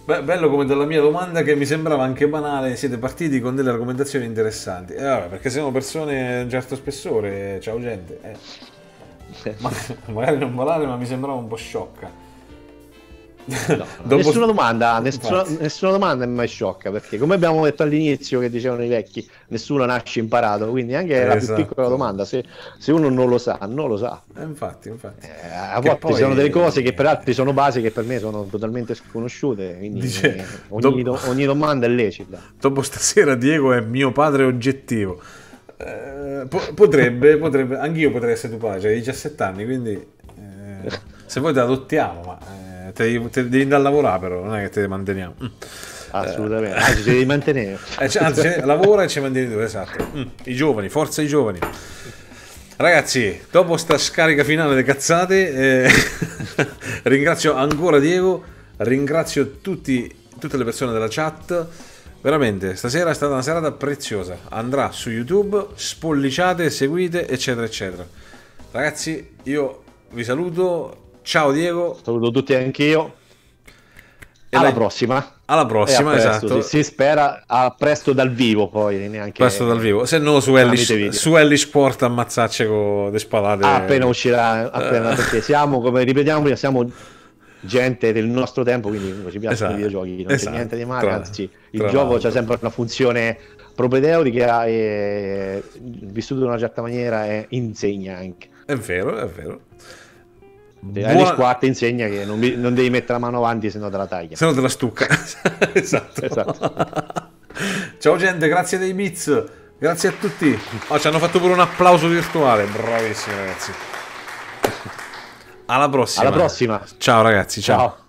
Beh, bello come dalla mia domanda che mi sembrava anche banale, siete partiti con delle argomentazioni interessanti. Eh, vabbè, perché siamo persone di un certo spessore, ciao gente. Eh. Ma, magari non banale, ma mi sembrava un po' sciocca. No, Dopo... nessuna, domanda, nessuna, nessuna, domanda è mai sciocca perché come abbiamo detto all'inizio che dicevano i vecchi nessuno nasce imparato quindi anche eh, la esatto. più piccola domanda se, se, uno non lo sa non lo sa. Eh, infatti, infatti. Eh, a volte poi... ci sono delle cose che per altri sono basi che per me sono totalmente sconosciute quindi Dice, eh, ogni, dopo... ogni, domanda è lecita. Dopo stasera Diego è mio padre oggettivo. Eh, po- potrebbe, potrebbe anch'io potrei essere tuo padre hai 17 anni quindi eh, se vuoi ti adottiamo ma te, devi, te devi andare a lavorare però, non è che te manteniamo. Mm. Assolutamente, eh, anzi ci devi mantenere. Eh, cioè, anzi, lavora e ci mantieni tu, esatto. Mm. I giovani, forza i giovani. Ragazzi, dopo sta scarica finale delle cazzate, eh, ringrazio ancora Diego, ringrazio tutti, tutte le persone della chat. Veramente, stasera è stata una serata preziosa. Andrà su YouTube, spolliciate, seguite, eccetera, eccetera. Ragazzi, io vi saluto, Ciao Diego. Saluto tutti anch'io. E alla la... prossima. Alla prossima, presto, esatto. Si, si, spera a presto dal vivo poi. Neanche... Presto dal vivo. Se no su Ellis, su Ellis Sport ammazzacce con le spalate. Ah, appena uscirà, appena, perché siamo, come ripetiamo prima, siamo gente del nostro tempo, quindi ci piacciono esatto. i videogiochi, non esatto. c'è niente di male, tra, anzi il gioco c'è sempre una funzione propedeutica e vissuto in una certa maniera e insegna anche. È vero, è vero. Buona... Alice 4 insegna che non, non, devi mettere la mano avanti se no te la taglia. Se no te la stucca. esatto. esatto. Ciao gente, grazie dei bits. Grazie a tutti. Oh, ci hanno fatto pure un applauso virtuale. Bravissimi ragazzi. Alla prossima. Alla prossima. Ciao ragazzi, ciao. ciao.